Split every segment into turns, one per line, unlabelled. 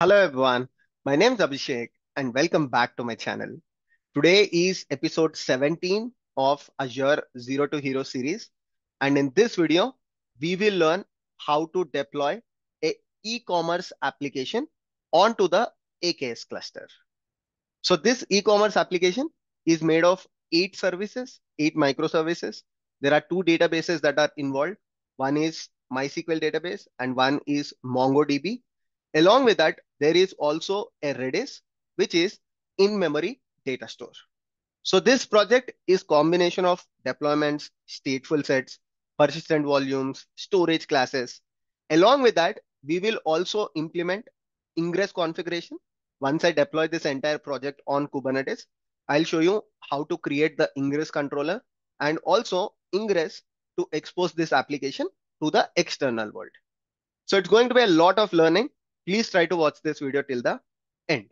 Hello everyone, my name is Abhishek and welcome back to my channel. Today is episode 17 of Azure Zero to Hero series and in this video we will learn how to deploy a e-commerce application onto the AKS cluster. So this e-commerce application is made of eight services, eight microservices. There are two databases that are involved. One is MySQL database and one is MongoDB Along with that, there is also a Redis, which is in-memory data store. So this project is combination of deployments, stateful sets, persistent volumes, storage classes. Along with that, we will also implement ingress configuration. Once I deploy this entire project on Kubernetes, I'll show you how to create the ingress controller and also ingress to expose this application to the external world. So it's going to be a lot of learning please try to watch this video till the end.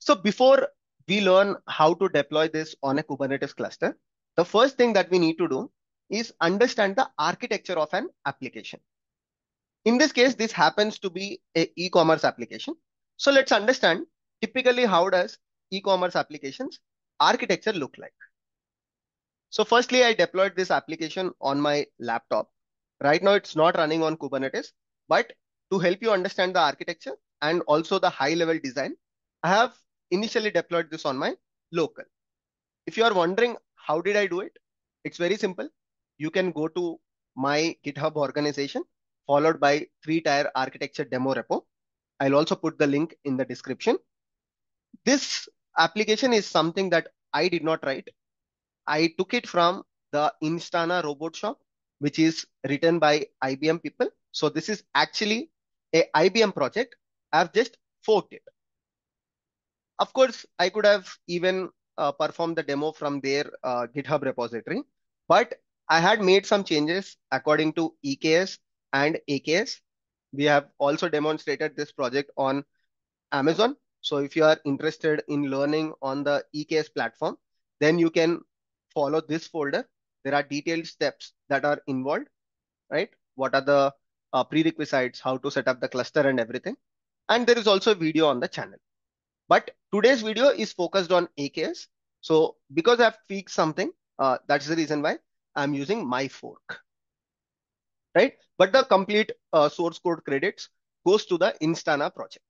So before we learn how to deploy this on a Kubernetes cluster, the first thing that we need to do is understand the architecture of an application. In this case, this happens to be a e-commerce application. So let's understand typically how does e-commerce applications architecture look like. So firstly, I deployed this application on my laptop. Right now, it's not running on Kubernetes, but to help you understand the architecture and also the high level design, I have initially deployed this on my local. If you are wondering how did I do it, it's very simple. You can go to my GitHub organization followed by three tier architecture demo repo. I'll also put the link in the description. This application is something that I did not write. I took it from the Instana robot shop, which is written by IBM people. So this is actually a IBM project, I've just forked it. Of course, I could have even uh, performed the demo from their uh, GitHub repository, but I had made some changes according to EKS and AKS. We have also demonstrated this project on Amazon. So if you are interested in learning on the EKS platform, then you can follow this folder. There are detailed steps that are involved, right? What are the uh, prerequisites, how to set up the cluster and everything. And there is also a video on the channel. But today's video is focused on AKS. So because I've tweaked something, uh, that's the reason why I'm using my fork, right? But the complete uh, source code credits goes to the Instana project.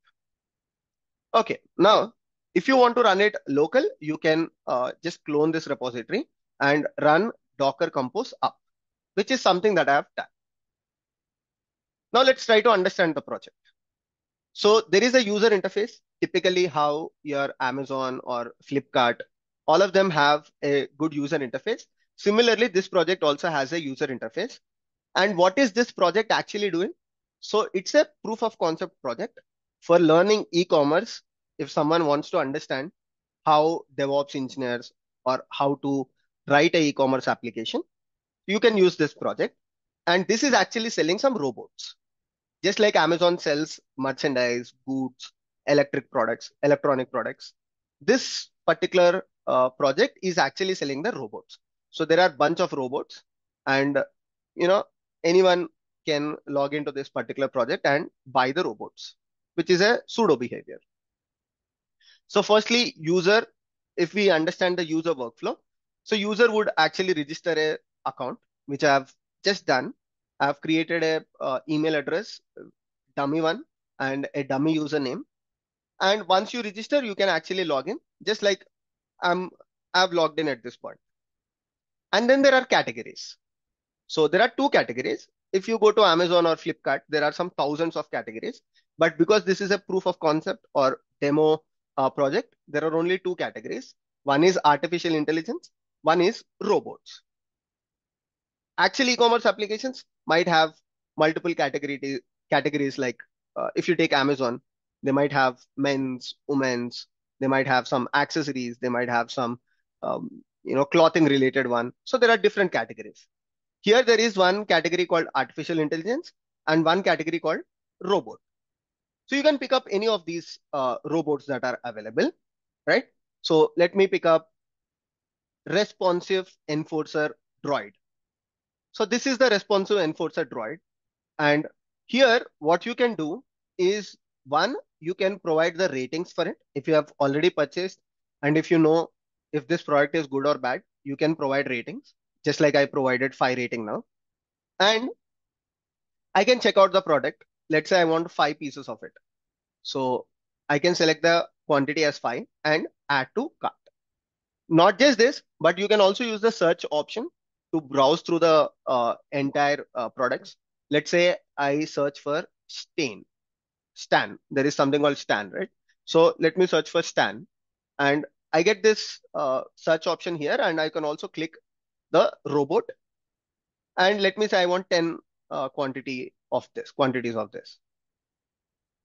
Okay, now if you want to run it local, you can uh, just clone this repository and run Docker Compose up, which is something that I have done. Now let's try to understand the project. So there is a user interface, typically how your Amazon or Flipkart, all of them have a good user interface. Similarly, this project also has a user interface. And what is this project actually doing? So it's a proof of concept project for learning e-commerce. If someone wants to understand how DevOps engineers or how to write a e-commerce application, you can use this project. And this is actually selling some robots. Just like Amazon sells merchandise, goods, electric products, electronic products, this particular uh, project is actually selling the robots. So there are a bunch of robots and you know anyone can log into this particular project and buy the robots, which is a pseudo behavior. So firstly, user, if we understand the user workflow, so user would actually register a account, which I have just done. I've created a uh, email address, dummy one, and a dummy username. And once you register, you can actually log in, just like I'm I've logged in at this point. And then there are categories. So there are two categories. If you go to Amazon or Flipkart, there are some thousands of categories. But because this is a proof of concept or demo uh, project, there are only two categories. One is artificial intelligence, one is robots. Actual e-commerce applications might have multiple category categories like uh, if you take Amazon, they might have men's, women's, they might have some accessories, they might have some um, you know clothing related one. So there are different categories. Here there is one category called artificial intelligence and one category called robot. So you can pick up any of these uh, robots that are available, right? So let me pick up responsive enforcer droid. So this is the responsive enforcer droid. And here, what you can do is one, you can provide the ratings for it if you have already purchased and if you know if this product is good or bad, you can provide ratings just like I provided five rating now. And I can check out the product. Let's say I want five pieces of it. So I can select the quantity as five and add to cart. Not just this, but you can also use the search option to browse through the uh, entire uh, products. Let's say I search for stain, Stan. There is something called Stan, right? So let me search for Stan and I get this uh, search option here and I can also click the robot and let me say I want 10 uh, quantity of this, quantities of this.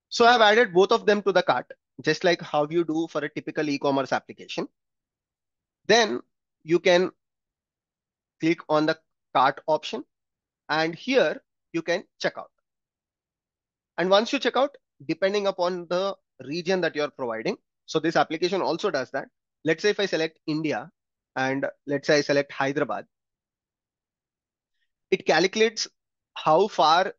So I've added both of them to the cart, just like how you do for a typical e-commerce application. Then you can click on the cart option and here you can check out. And once you check out, depending upon the region that you're providing, so this application also does that. Let's say if I select India and let's say I select Hyderabad, it calculates how far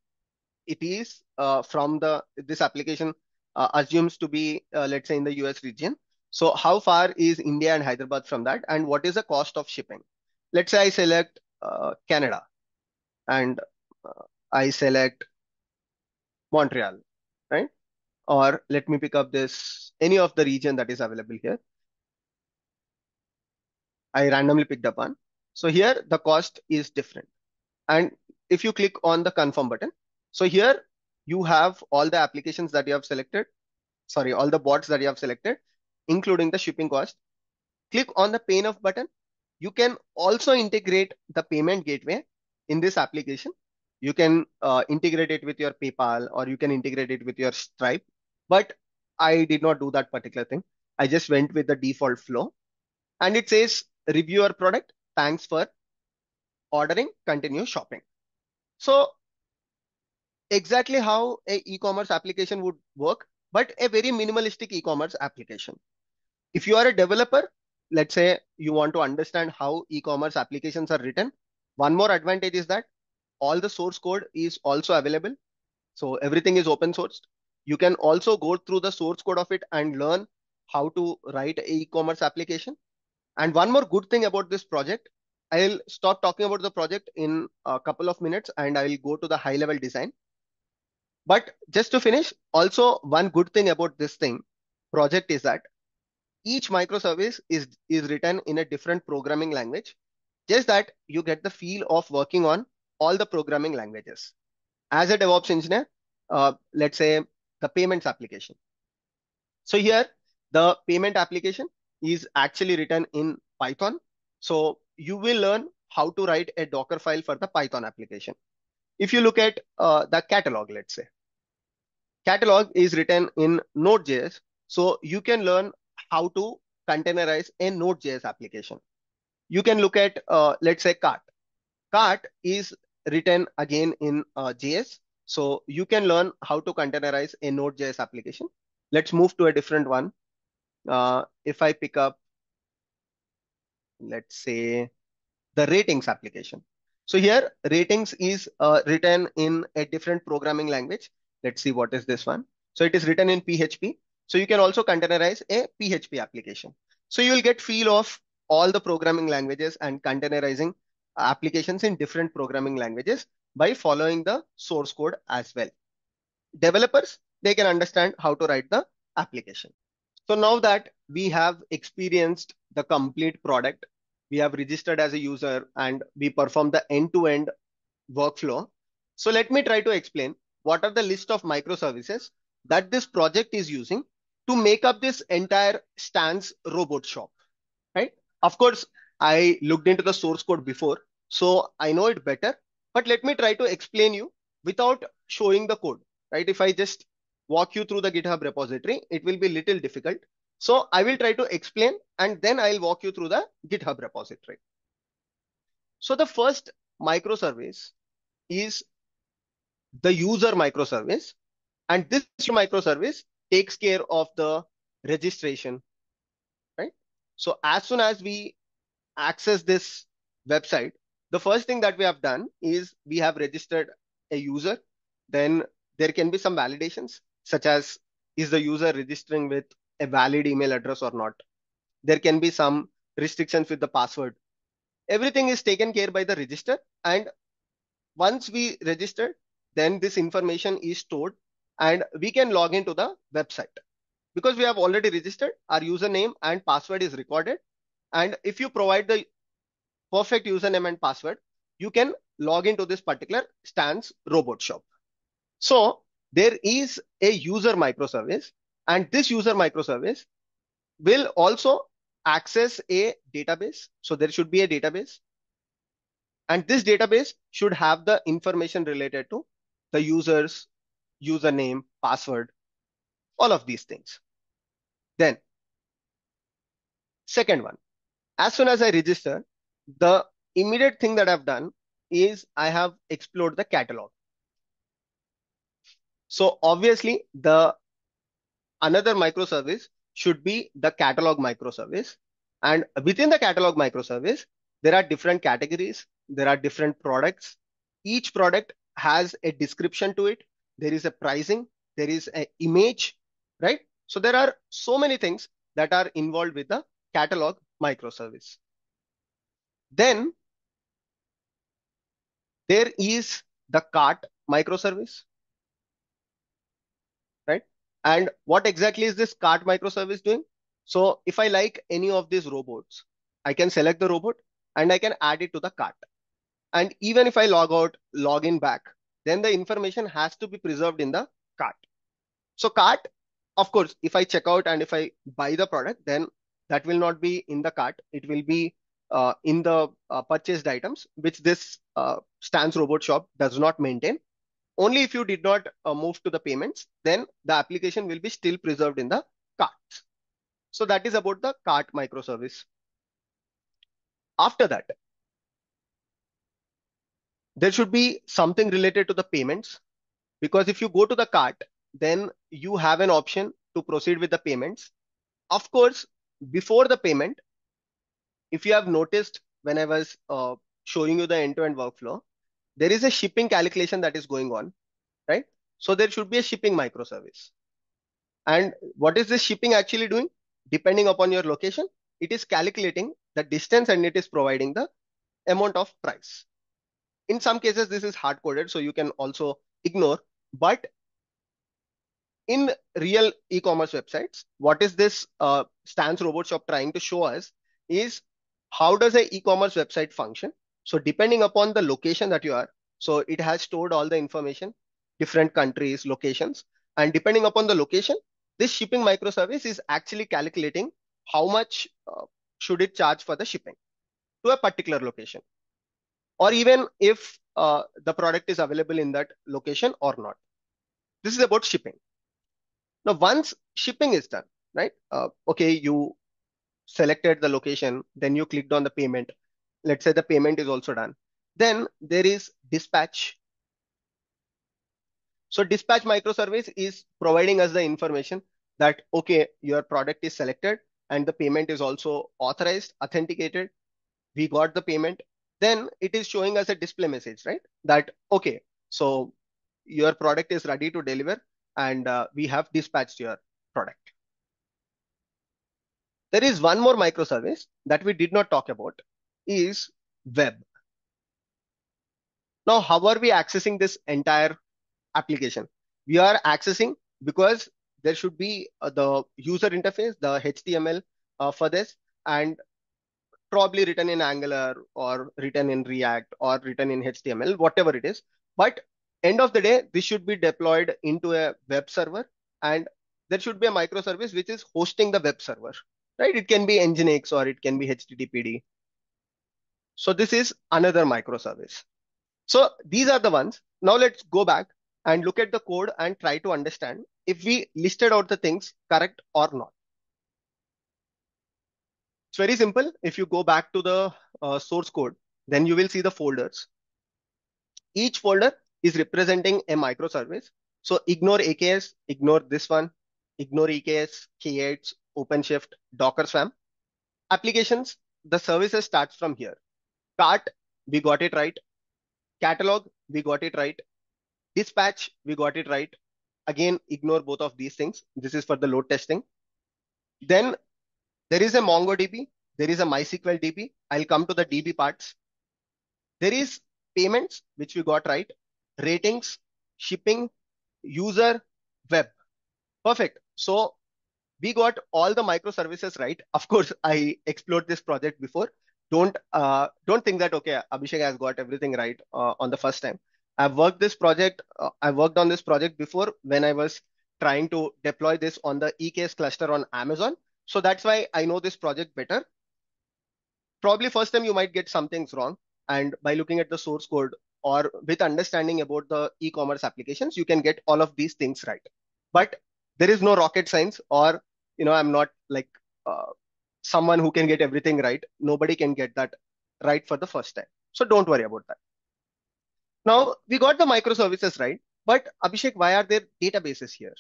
it is uh, from the this application uh, assumes to be uh, let's say in the US region. So how far is India and Hyderabad from that and what is the cost of shipping? Let's say I select uh, Canada and uh, I select Montreal, right? Or let me pick up this, any of the region that is available here. I randomly picked up one. So here the cost is different. And if you click on the confirm button, so here you have all the applications that you have selected, sorry, all the bots that you have selected, including the shipping cost. Click on the pay now button. You can also integrate the payment gateway in this application. You can uh, integrate it with your PayPal or you can integrate it with your Stripe. But I did not do that particular thing. I just went with the default flow and it says review your product. Thanks for ordering, continue shopping. So exactly how a e-commerce application would work, but a very minimalistic e-commerce application. If you are a developer, let's say you want to understand how e-commerce applications are written, one more advantage is that all the source code is also available. So everything is open sourced. You can also go through the source code of it and learn how to write a e-commerce application. And one more good thing about this project, I'll stop talking about the project in a couple of minutes and I will go to the high level design. But just to finish, also one good thing about this thing project is that each microservice is, is written in a different programming language, just that you get the feel of working on all the programming languages. As a DevOps engineer, uh, let's say the payments application. So here, the payment application is actually written in Python. So you will learn how to write a Docker file for the Python application. If you look at uh, the catalog, let's say, catalog is written in Node.js. So you can learn how to containerize a Node.js application. You can look at, uh, let's say, cart. Cart is written again in uh, JS. So you can learn how to containerize a Node.js application. Let's move to a different one. Uh, if I pick up, let's say, the ratings application. So here ratings is uh, written in a different programming language. Let's see what is this one. So it is written in PHP. So you can also containerize a PHP application. So you will get feel of all the programming languages and containerizing applications in different programming languages by following the source code as well. Developers, they can understand how to write the application. So now that we have experienced the complete product, we have registered as a user and we perform the end-to-end -end workflow. So let me try to explain what are the list of microservices that this project is using to make up this entire Stan's robot shop, right? Of course, I looked into the source code before, so I know it better, but let me try to explain you without showing the code, right? If I just walk you through the GitHub repository, it will be little difficult. So I will try to explain and then I'll walk you through the GitHub repository. So the first microservice is the user microservice. And this microservice takes care of the registration, right? So as soon as we access this website, the first thing that we have done is we have registered a user. Then there can be some validations such as is the user registering with a valid email address or not. There can be some restrictions with the password. Everything is taken care by the register. And once we register, then this information is stored and we can log into the website. Because we have already registered, our username and password is recorded. And if you provide the perfect username and password, you can log into this particular Stan's robot shop. So there is a user microservice and this user microservice will also access a database. So there should be a database and this database should have the information related to the user's username, password, all of these things. Then second one, as soon as I register, the immediate thing that I've done is I have explored the catalog. So obviously the another microservice should be the catalog microservice. And within the catalog microservice, there are different categories. There are different products. Each product has a description to it. There is a pricing. There is an image, right? So there are so many things that are involved with the catalog microservice. Then there is the cart microservice right? And what exactly is this cart microservice doing? So if I like any of these robots, I can select the robot and I can add it to the cart. And even if I log out, log in back, then the information has to be preserved in the cart. So cart, of course, if I check out and if I buy the product, then that will not be in the cart. It will be uh, in the uh, purchased items, which this uh, Stan's robot shop does not maintain. Only if you did not uh, move to the payments, then the application will be still preserved in the cart. So that is about the cart microservice. After that, there should be something related to the payments because if you go to the cart, then you have an option to proceed with the payments. Of course, before the payment, if you have noticed when I was uh, showing you the end-to-end -end workflow, there is a shipping calculation that is going on, right? So there should be a shipping microservice. And what is this shipping actually doing? Depending upon your location, it is calculating the distance and it is providing the amount of price. In some cases, this is hard coded, so you can also ignore. But in real e-commerce websites, what is this uh, Stan's Robot Shop trying to show us is how does a e-commerce website function? So depending upon the location that you are, so it has stored all the information, different countries, locations, and depending upon the location, this shipping microservice is actually calculating how much uh, should it charge for the shipping to a particular location, or even if uh, the product is available in that location or not. This is about shipping. Now, once shipping is done, right? Uh, okay, you selected the location, then you clicked on the payment let's say the payment is also done. Then there is dispatch. So dispatch microservice is providing us the information that, okay, your product is selected and the payment is also authorized, authenticated. We got the payment. Then it is showing us a display message, right? That, okay, so your product is ready to deliver and uh, we have dispatched your product. There is one more microservice that we did not talk about is web. Now, how are we accessing this entire application? We are accessing because there should be uh, the user interface, the HTML uh, for this, and probably written in Angular or written in React or written in HTML, whatever it is. But end of the day, this should be deployed into a web server and there should be a microservice which is hosting the web server, right? It can be Nginx or it can be HTTPD so this is another microservice. So these are the ones. Now let's go back and look at the code and try to understand if we listed out the things correct or not. It's very simple. If you go back to the uh, source code, then you will see the folders. Each folder is representing a microservice. So ignore AKS, ignore this one, ignore EKS, K8s, OpenShift, Docker Swarm. Applications, the services starts from here. Cart, we got it right. Catalog, we got it right. Dispatch, we got it right. again, ignore both of these things. This is for the load testing. Then there is a MongoDB. There is a MySQL DB. I'll come to the DB parts. There is payments, which we got right, ratings, shipping, user, web. Perfect. So we got all the microservices right. Of course, I explored this project before. Don't uh, don't think that okay, Abhishek has got everything right uh, on the first time. I've worked this project. Uh, I worked on this project before when I was trying to deploy this on the EKS cluster on Amazon. So that's why I know this project better. Probably first time you might get some things wrong. And by looking at the source code or with understanding about the e-commerce applications, you can get all of these things right. But there is no rocket science or, you know, I'm not like uh, someone who can get everything right. Nobody can get that right for the first time. So don't worry about that. Now we got the microservices right, but Abhishek, why are there databases here?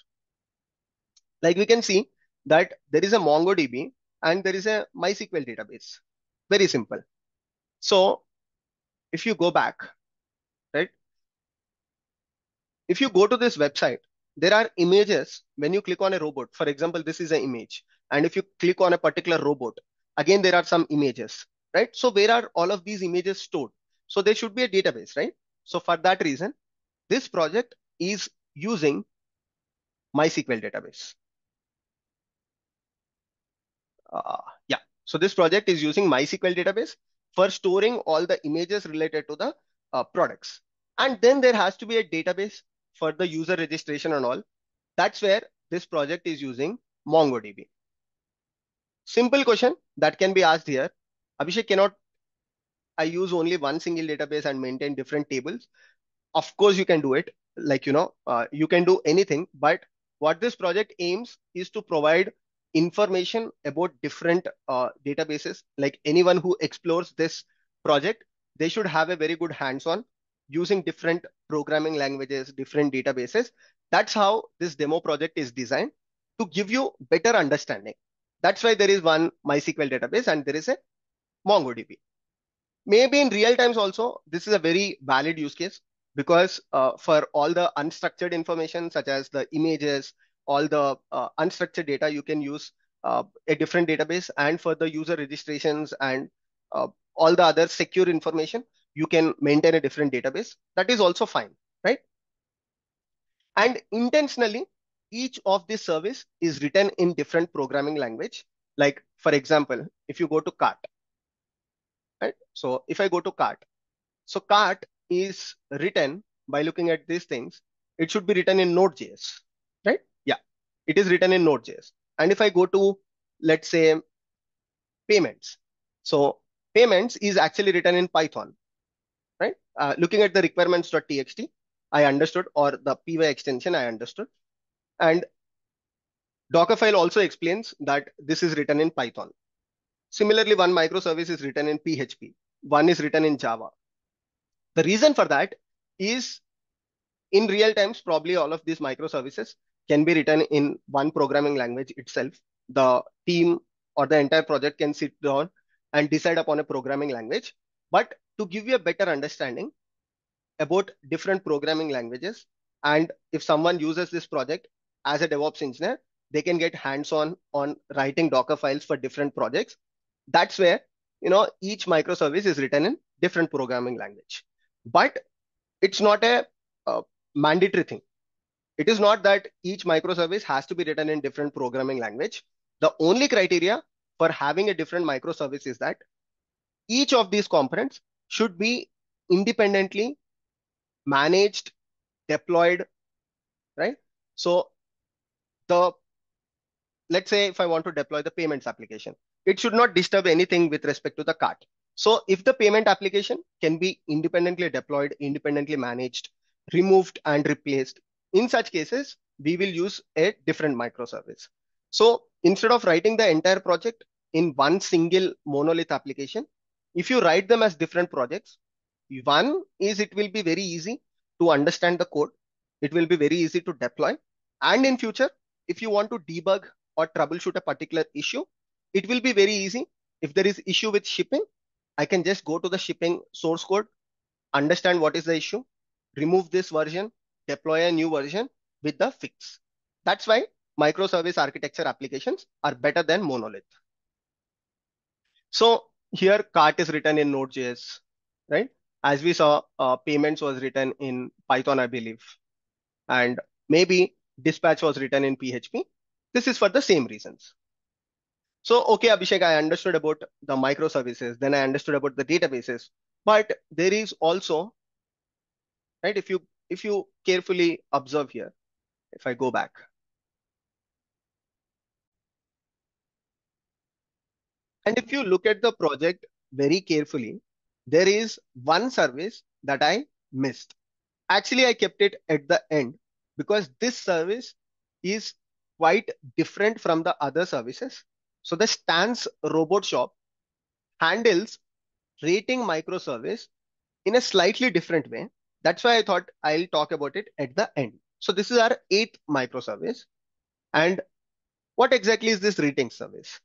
Like we can see that there is a MongoDB and there is a MySQL database. Very simple. So if you go back, right? If you go to this website, there are images when you click on a robot. For example, this is an image. And if you click on a particular robot, again, there are some images, right? So where are all of these images stored? So there should be a database, right? So for that reason, this project is using MySQL database. Uh, yeah, so this project is using MySQL database for storing all the images related to the uh, products. And then there has to be a database for the user registration and all. That's where this project is using MongoDB. Simple question that can be asked here. Abhishek cannot I use only one single database and maintain different tables. Of course, you can do it. Like, you know, uh, you can do anything. But what this project aims is to provide information about different uh, databases. Like anyone who explores this project, they should have a very good hands-on using different programming languages, different databases. That's how this demo project is designed to give you better understanding. That's why there is one MySQL database and there is a MongoDB maybe in real times also, this is a very valid use case because uh, for all the unstructured information, such as the images, all the uh, unstructured data, you can use uh, a different database. And for the user registrations and uh, all the other secure information, you can maintain a different database. That is also fine, right? And intentionally, each of this service is written in different programming language. Like, for example, if you go to cart, right? So if I go to cart, so cart is written by looking at these things. It should be written in Node.js, it is written in Node.js. And if I go to, let's say, payments. So payments is actually written in Python, right? Uh, looking at the requirements.txt, I understood, or the py extension, I understood. And Dockerfile also explains that this is written in Python. Similarly, one microservice is written in PHP, one is written in Java. The reason for that is in real times, probably all of these microservices can be written in one programming language itself. The team or the entire project can sit down and decide upon a programming language. But to give you a better understanding about different programming languages, and if someone uses this project as a DevOps engineer, they can get hands-on on writing Docker files for different projects that's where you know each microservice is written in different programming language but it's not a, a mandatory thing it is not that each microservice has to be written in different programming language the only criteria for having a different microservice is that each of these components should be independently managed deployed right so the let's say if i want to deploy the payments application it should not disturb anything with respect to the cart. So if the payment application can be independently deployed, independently managed, removed and replaced, in such cases, we will use a different microservice. So instead of writing the entire project in one single monolith application, if you write them as different projects, one is it will be very easy to understand the code. It will be very easy to deploy. And in future, if you want to debug or troubleshoot a particular issue, it will be very easy. If there is issue with shipping, I can just go to the shipping source code, understand what is the issue, remove this version, deploy a new version, with the fix. That's why microservice architecture applications are better than monolith. So here cart is written in Node.js, right? As we saw, uh, payments was written in Python, I believe. And maybe dispatch was written in PHP. This is for the same reasons. So, okay, Abhishek, I understood about the microservices, then I understood about the databases, but there is also, right? If you if you carefully observe here, if I go back, and if you look at the project very carefully, there is one service that I missed. Actually, I kept it at the end because this service is quite different from the other services. So the Stan's robot shop handles rating microservice in a slightly different way. That's why I thought I'll talk about it at the end. So this is our eighth microservice. And what exactly is this rating service?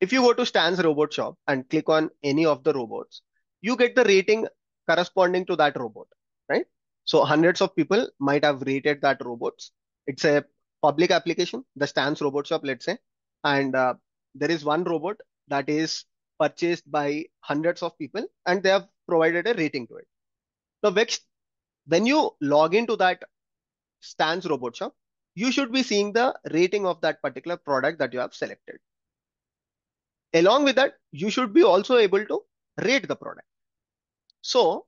If you go to Stan's robot shop and click on any of the robots, you get the rating corresponding to that robot, right? So hundreds of people might have rated that robots. It's a public application, the Stan's robot shop, let's say, and uh, there is one robot that is purchased by hundreds of people and they have provided a rating to it. Now, when you log into that Stan's robot shop, you should be seeing the rating of that particular product that you have selected. Along with that, you should be also able to rate the product. So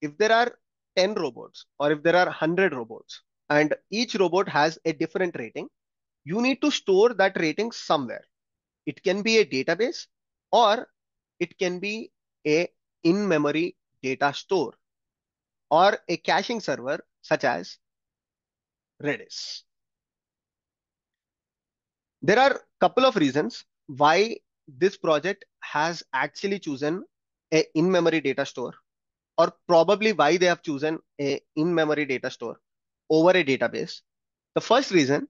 if there are 10 robots or if there are 100 robots and each robot has a different rating, you need to store that rating somewhere. It can be a database or it can be a in-memory data store or a caching server such as Redis. There are a couple of reasons why this project has actually chosen a in-memory data store or probably why they have chosen a in-memory data store over a database. The first reason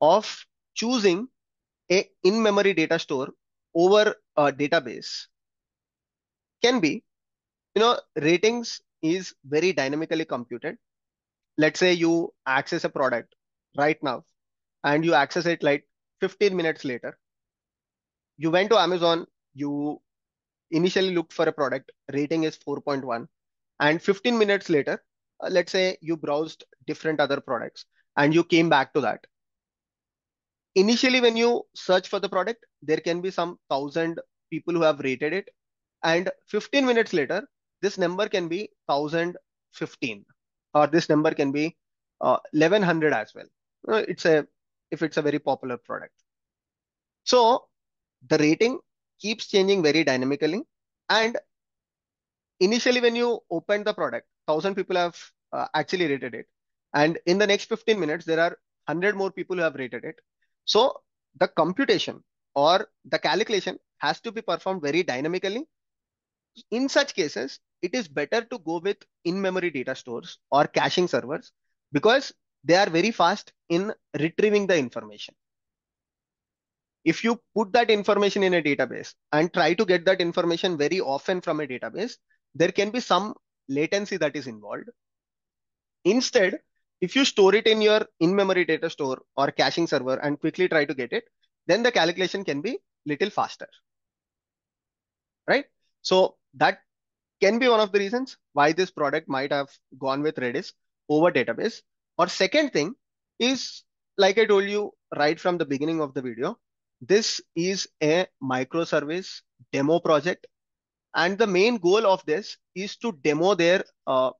of choosing a in-memory data store over a database can be, you know, ratings is very dynamically computed. Let's say you access a product right now and you access it like 15 minutes later. You went to Amazon, you initially looked for a product, rating is 4.1, and 15 minutes later, uh, let's say you browsed different other products and you came back to that. Initially, when you search for the product, there can be some thousand people who have rated it. And 15 minutes later, this number can be 1015 or this number can be uh, 1100 as well. It's a, if it's a very popular product. So the rating keeps changing very dynamically. And initially, when you open the product, 1000 people have uh, actually rated it. And in the next 15 minutes, there are 100 more people who have rated it. So the computation or the calculation has to be performed very dynamically. In such cases, it is better to go with in-memory data stores or caching servers because they are very fast in retrieving the information if you put that information in a database and try to get that information very often from a database, there can be some latency that is involved. Instead, if you store it in your in-memory data store or caching server and quickly try to get it, then the calculation can be little faster, right? So that can be one of the reasons why this product might have gone with Redis over database. Or second thing is, like I told you right from the beginning of the video, this is a microservice demo project. And the main goal of this is to demo their uh,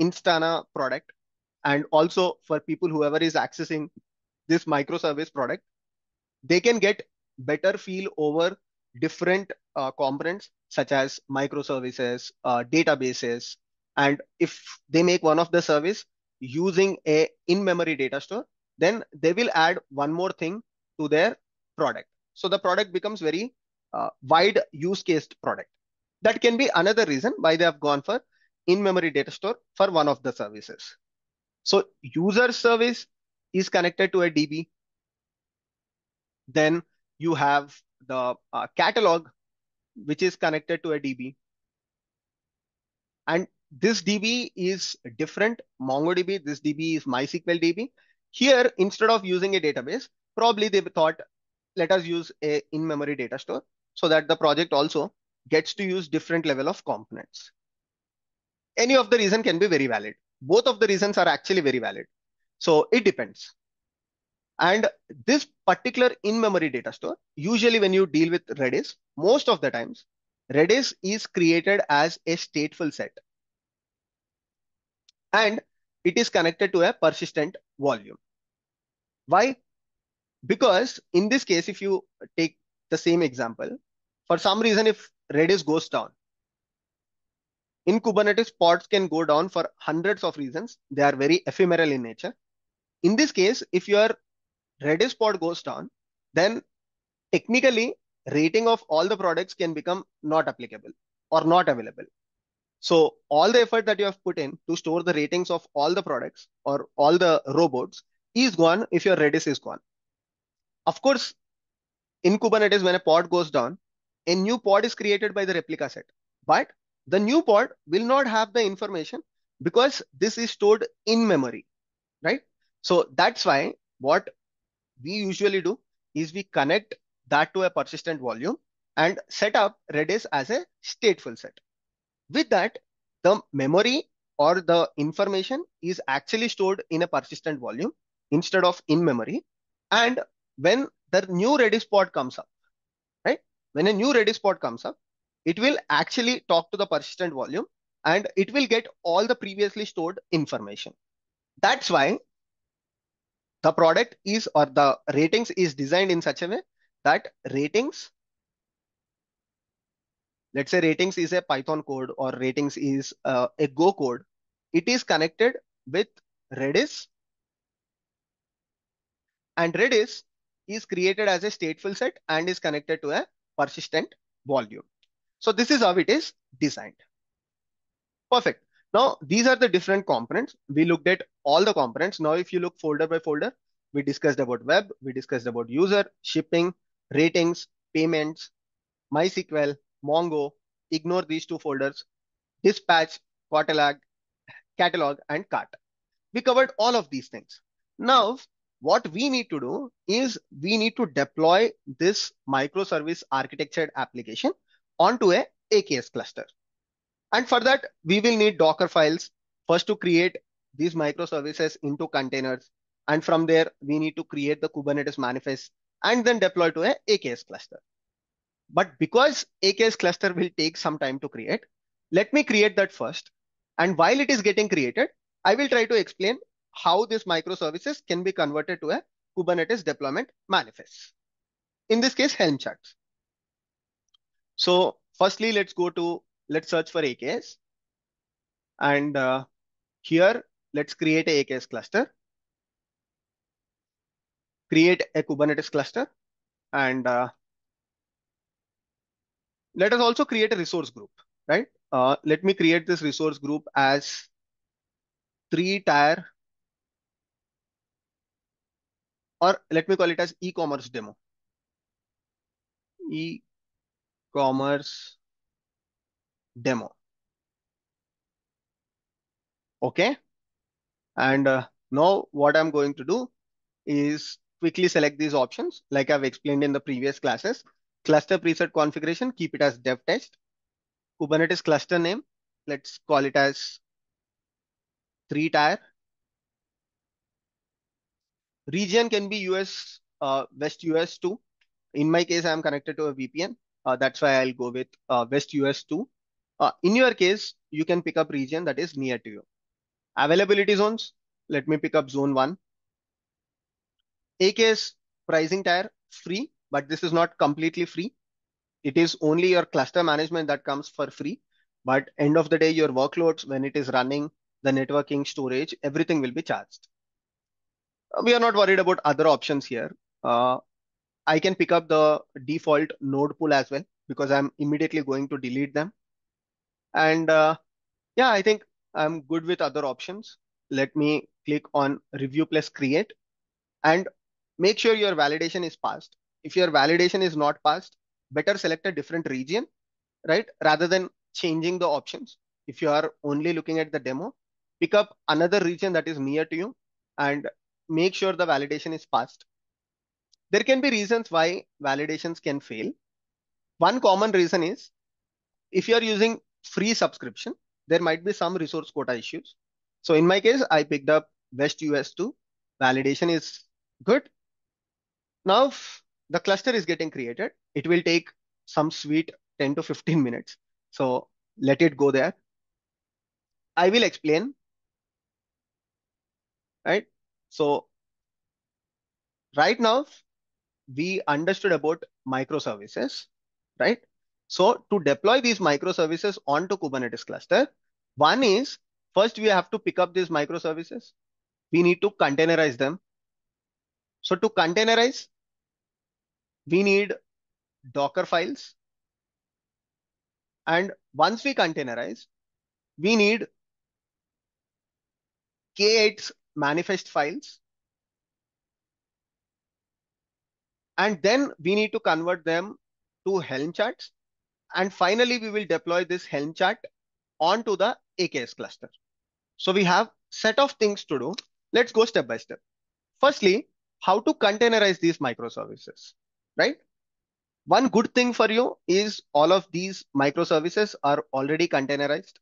Instana product. And also for people, whoever is accessing this microservice product, they can get better feel over different uh, components such as microservices, uh, databases. And if they make one of the service using a in-memory data store, then they will add one more thing to their product. So the product becomes very uh, wide use case product. That can be another reason why they have gone for in-memory data store for one of the services. So user service is connected to a DB. Then you have the uh, catalog, which is connected to a DB. And this DB is different. MongoDB, this DB is MySQL DB. Here, instead of using a database, probably they thought, let us use a in-memory data store so that the project also gets to use different level of components. Any of the reason can be very valid. Both of the reasons are actually very valid. So it depends. And this particular in-memory data store, usually when you deal with Redis, most of the times, Redis is created as a stateful set. And it is connected to a persistent volume. Why? Because in this case, if you take the same example, for some reason, if Redis goes down, in Kubernetes, pods can go down for hundreds of reasons. They are very ephemeral in nature. In this case, if your Redis pod goes down, then technically rating of all the products can become not applicable or not available. So all the effort that you have put in to store the ratings of all the products or all the robots is gone if your Redis is gone. Of course, in Kubernetes, when a pod goes down, a new pod is created by the replica set. But the new pod will not have the information because this is stored in memory, right? So that's why what we usually do is we connect that to a persistent volume and set up Redis as a stateful set. With that, the memory or the information is actually stored in a persistent volume instead of in memory. And when the new Redis pod comes up, right? When a new Redis pod comes up, it will actually talk to the persistent volume and it will get all the previously stored information. That's why the product is or the ratings is designed in such a way that ratings let's say ratings is a python code or ratings is uh, a go code it is connected with redis. And redis is created as a stateful set and is connected to a persistent volume. So this is how it is designed. Perfect now, these are the different components. We looked at all the components. Now, if you look folder by folder, we discussed about web, we discussed about user, shipping, ratings, payments, MySQL, Mongo, ignore these two folders, dispatch, catalog, catalog, and cart. We covered all of these things. Now, what we need to do is we need to deploy this microservice architectured application onto a AKS cluster. And for that, we will need Docker files first to create these microservices into containers. And from there, we need to create the Kubernetes manifest and then deploy to a AKS cluster. But because AKS cluster will take some time to create, let me create that first. And while it is getting created, I will try to explain how these microservices can be converted to a Kubernetes deployment manifest. In this case, Helm charts. So firstly, let's go to let's search for AKS. And uh, here, let's create a AKS cluster. Create a Kubernetes cluster. And uh, let us also create a resource group, right? Uh, let me create this resource group as three tier or let me call it as e-commerce demo. E-commerce demo. Okay. And uh, now what I'm going to do is quickly select these options like I've explained in the previous classes. Cluster preset configuration, keep it as dev test. Kubernetes cluster name, let's call it as three tier. Region can be US, uh, West US 2. In my case, I'm connected to a VPN. Uh, that's why I'll go with uh, West US 2. Uh, in your case, you can pick up region that is near to you. Availability zones, let me pick up zone one. AKS pricing tier free, but this is not completely free. It is only your cluster management that comes for free. But end of the day, your workloads, when it is running, the networking, storage, everything will be charged. Uh, we are not worried about other options here. Uh, I can pick up the default node pool as well because I'm immediately going to delete them. And uh, yeah, I think I'm good with other options. Let me click on review plus create and make sure your validation is passed. If your validation is not passed, better select a different region, right? Rather than changing the options. if you are only looking at the demo, pick up another region that is near to you and make sure the validation is passed. There can be reasons why validations can fail. One common reason is if you are using free subscription, there might be some resource quota issues. So in my case, I picked up West US 2. Validation is good. Now the cluster is getting created. It will take some sweet 10 to 15 minutes. So let it go there. I will explain. Right. So right now we understood about microservices, right? So to deploy these microservices onto Kubernetes cluster, one is first we have to pick up these microservices. We need to containerize them. So to containerize, we need Docker files. And once we containerize, we need K8s manifest files. And then we need to convert them to Helm charts. And finally, we will deploy this Helm chart onto the AKS cluster. So we have set of things to do. Let's go step by step. Firstly, how to containerize these microservices, right? One good thing for you is all of these microservices are already containerized,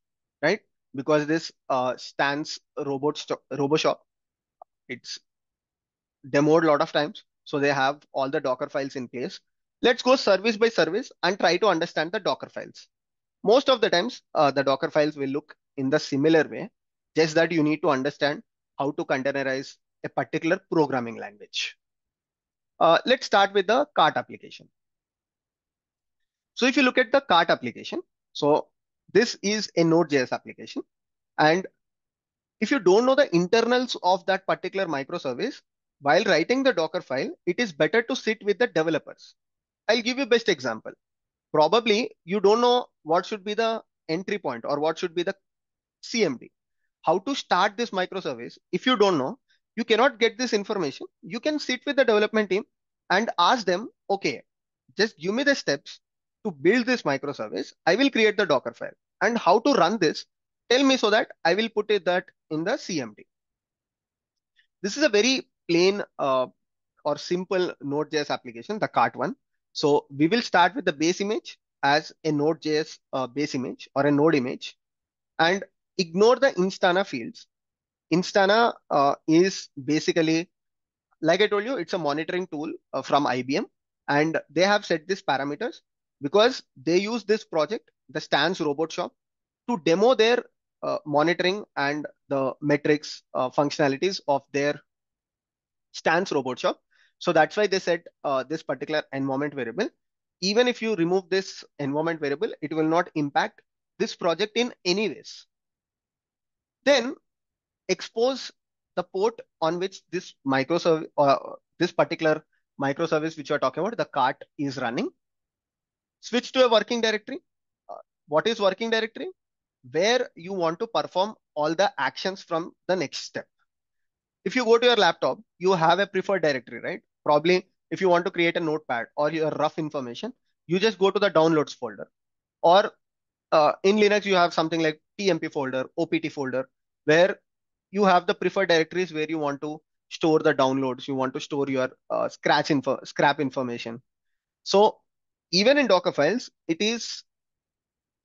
right? Because this uh, Stan's Robot RoboShop. It's demoed a lot of times. So they have all the Docker files in place. Let's go service by service and try to understand the Docker files. Most of the times, uh, the Docker files will look in the similar way, just that you need to understand how to containerize a particular programming language. Uh, let's start with the cart application. So if you look at the cart application, so this is a Node.js application. And if you don't know the internals of that particular microservice, while writing the Docker file, it is better to sit with the developers. I'll give you best example. Probably you don't know what should be the entry point or what should be the CMD. How to start this microservice. If you don't know, you cannot get this information. You can sit with the development team and ask them, okay, just give me the steps to build this microservice. I will create the Docker file and how to run this. Tell me so that I will put it that in the CMD. This is a very plain uh, or simple Node.js application, the cart one. So we will start with the base image as a Node.js uh, base image or a node image and ignore the Instana fields. Instana uh, is basically, like I told you, it's a monitoring tool uh, from IBM and they have set these parameters because they use this project, the Stan's Robot Shop, to demo their uh, monitoring and the metrics uh, functionalities of their Stan's Robot Shop. So that's why they set uh, this particular environment variable. Even if you remove this environment variable, it will not impact this project in any ways. Then expose the port on which this microservice, uh, this particular microservice which you're talking about, the cart is running. Switch to a working directory. Uh, what is working directory? Where you want to perform all the actions from the next step if you go to your laptop, you have a preferred directory, right? Probably if you want to create a notepad or your rough information, you just go to the downloads folder. Or uh, in Linux, you have something like TMP folder, OPT folder, where you have the preferred directories where you want to store the downloads, you want to store your uh, scratch info, scrap information. So even in Docker files, it is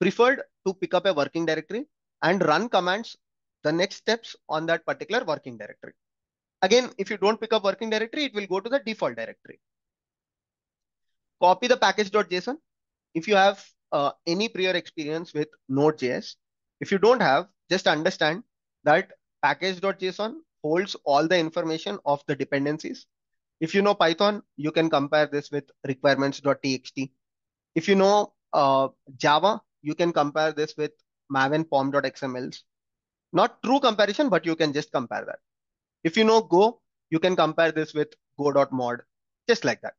preferred to pick up a working directory and run commands the next steps on that particular working directory. Again, if you don't pick up working directory, it will go to the default directory. Copy the package.json. If you have uh, any prior experience with Node.js, if you don't have, just understand that package.json holds all the information of the dependencies. If you know Python, you can compare this with requirements.txt. If you know uh, Java, you can compare this with maven pom.xmls. Not true comparison, but you can just compare that. If you know Go, you can compare this with go.mod, just like that.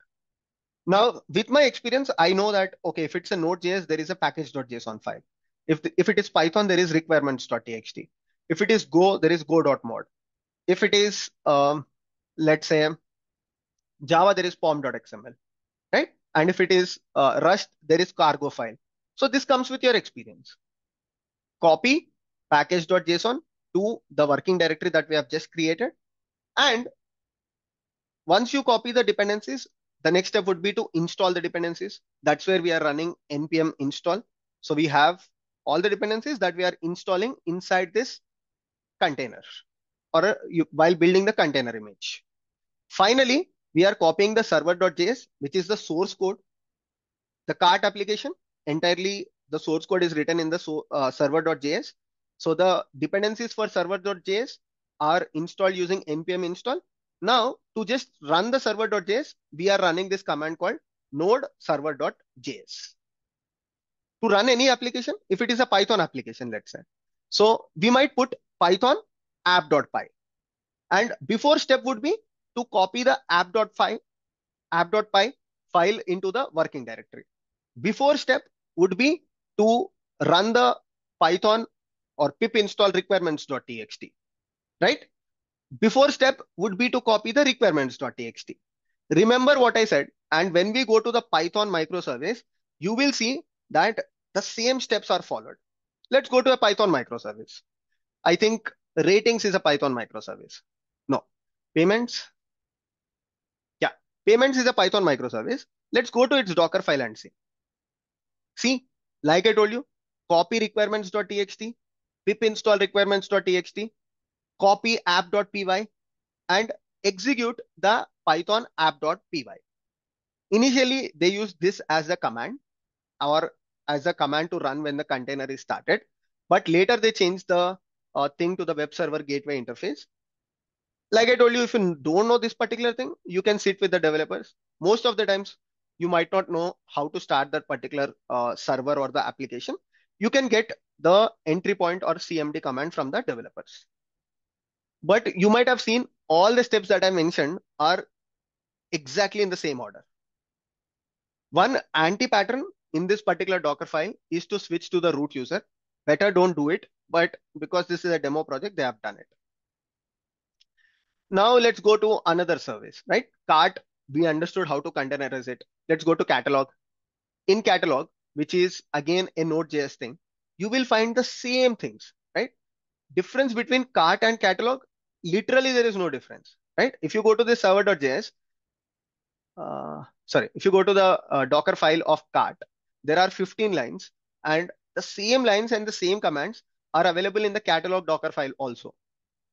Now, with my experience, I know that, okay, if it's a Node.js, there is a package.json file. If, the, if it is Python, there is requirements.txt. If it is Go, there is go.mod. If it is, um, let's say, Java, there is pom.xml, right? And if it is uh, Rust, there is cargo file. So this comes with your experience. copy package.json to the working directory that we have just created. And once you copy the dependencies, the next step would be to install the dependencies. That's where we are running npm install. So we have all the dependencies that we are installing inside this container or uh, you, while building the container image. Finally, we are copying the server.js, which is the source code. The cart application entirely the source code is written in the so, uh, server.js. So the dependencies for server.js are installed using npm install. Now to just run the server.js, we are running this command called node server.js. To run any application, if it is a Python application, let's say. So we might put python app.py. And before step would be to copy the app.py app.py file into the working directory. Before step would be to run the Python or pip install requirements.txt, right? Before step would be to copy the requirements.txt. Remember what I said. And when we go to the Python microservice, you will see that the same steps are followed. Let's go to a Python microservice. I think ratings is a Python microservice. No, payments. Yeah, payments is a Python microservice. Let's go to its Docker file and see. See, like I told you, copy requirements.txt, pip install requirements.txt, copy app.py, and execute the python app.py. Initially, they use this as a command or as a command to run when the container is started. But later they changed the uh, thing to the web server gateway interface. Like I told you, if you don't know this particular thing, you can sit with the developers. Most of the times, you might not know how to start that particular uh, server or the application. You can get the entry point or CMD command from the developers. But you might have seen all the steps that I mentioned are exactly in the same order. One anti-pattern in this particular Docker file is to switch to the root user. Better don't do it, but because this is a demo project, they have done it. Now let's go to another service, right? Cart, we understood how to containerize it. Let's go to catalog. In catalog, which is again a Node.js thing, you will find the same things, right? Difference between cart and catalog, literally there is no difference, right? If you go to the server.js, uh, sorry, if you go to the uh, Docker file of cart, there are 15 lines and the same lines and the same commands are available in the catalog Docker file also.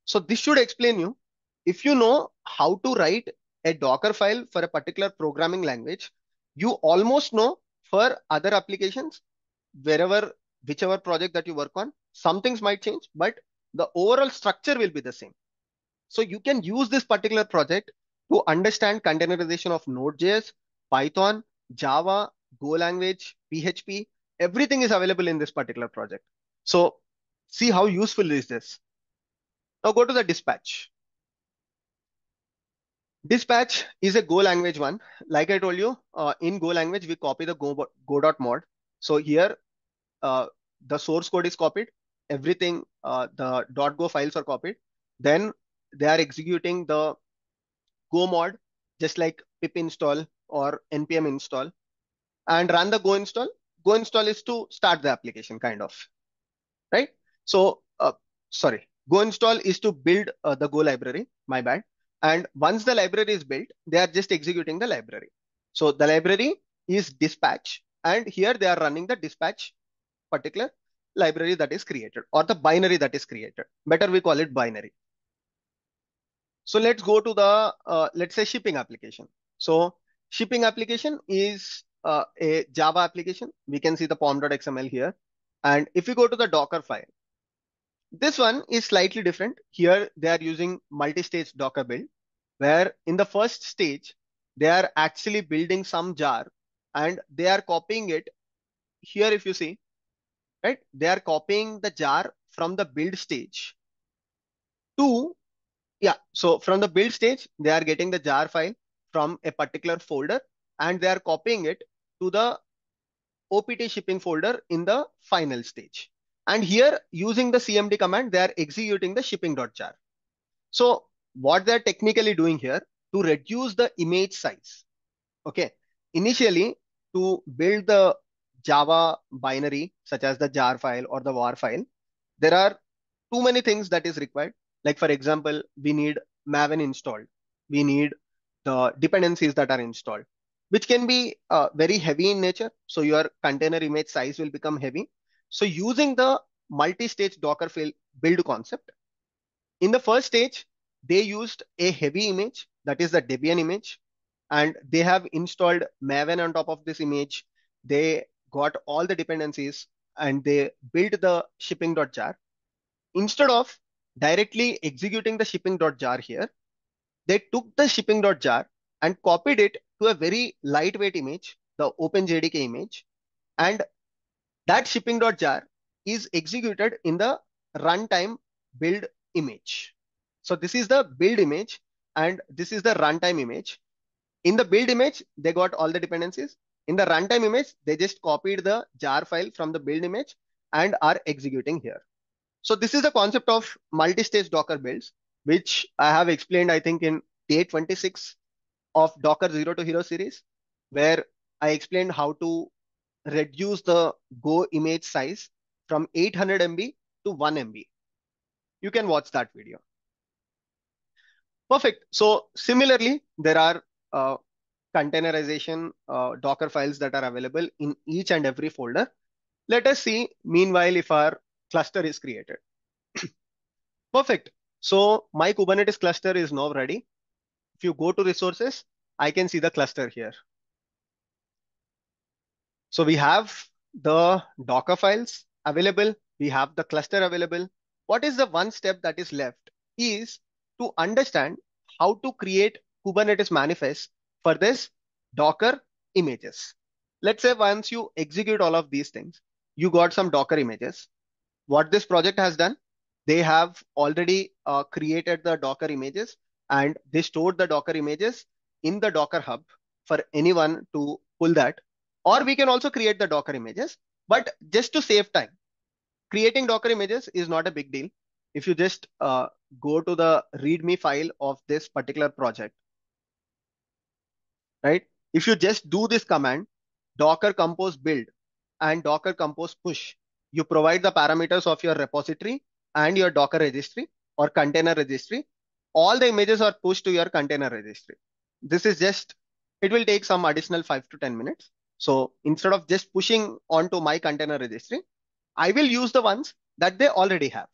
So this should explain you, if you know how to write a Docker file for a particular programming language, you almost know for other applications, wherever, whichever project that you work on, some things might change, but the overall structure will be the same. So you can use this particular project to understand containerization of Node.js, Python, Java, Go language, PHP, everything is available in this particular project. So see how useful is this. Now go to the dispatch. Dispatch is a Go language one. Like I told you, uh, in Go language, we copy the Go, go.mod. So here, uh, the source code is copied. Everything, uh, the dot .go files are copied. Then they are executing the Go mod, just like pip install or npm install and run the go install. Go install is to start the application kind of, right? So, uh, sorry, go install is to build uh, the Go library, my bad. And once the library is built, they are just executing the library. So the library is dispatch. And here they are running the dispatch particular library that is created or the binary that is created. Better we call it binary. So let's go to the, uh, let's say shipping application. So shipping application is uh, a Java application. We can see the pom.xml here. And if you go to the Docker file, this one is slightly different. Here they are using multi-stage Docker build, where in the first stage, they are actually building some jar and they are copying it. Here, if you see, right, they are copying the jar from the build stage to, yeah, so from the build stage, they are getting the jar file from a particular folder and they are copying it to the OPT shipping folder in the final stage. And here using the CMD command, they are executing the shipping.jar. So what they're technically doing here to reduce the image size. Okay. Initially to build the Java binary, such as the jar file or the war file, there are too many things that is required. Like for example, we need Maven installed. We need the dependencies that are installed, which can be uh, very heavy in nature. So your container image size will become heavy. So using the multi-stage Docker build concept, in the first stage, they used a heavy image, that is the Debian image, and they have installed Maven on top of this image. They got all the dependencies and they built the shipping.jar. Instead of directly executing the shipping.jar here, they took the shipping.jar and copied it to a very lightweight image, the OpenJDK image, and that shipping.jar is executed in the runtime build image. So this is the build image and this is the runtime image. In the build image, they got all the dependencies. In the runtime image, they just copied the jar file from the build image and are executing here. So this is the concept of multi-stage Docker builds, which I have explained, I think in day 26 of Docker Zero to Hero series, where I explained how to reduce the Go image size from 800 MB to 1 MB. You can watch that video. Perfect. So similarly, there are uh, containerization uh, Docker files that are available in each and every folder. Let us see, meanwhile, if our cluster is created. Perfect. So my Kubernetes cluster is now ready. If you go to resources, I can see the cluster here. So we have the Docker files available. We have the cluster available. What is the one step that is left is to understand how to create Kubernetes manifest for this Docker images. Let's say once you execute all of these things, you got some Docker images. What this project has done, they have already uh, created the Docker images and they stored the Docker images in the Docker hub for anyone to pull that. Or we can also create the Docker images, but just to save time, creating Docker images is not a big deal. If you just uh, go to the README file of this particular project, right? If you just do this command, docker compose build and docker compose push, you provide the parameters of your repository and your docker registry or container registry. All the images are pushed to your container registry. This is just, it will take some additional five to 10 minutes. So instead of just pushing onto my container registry, I will use the ones that they already have,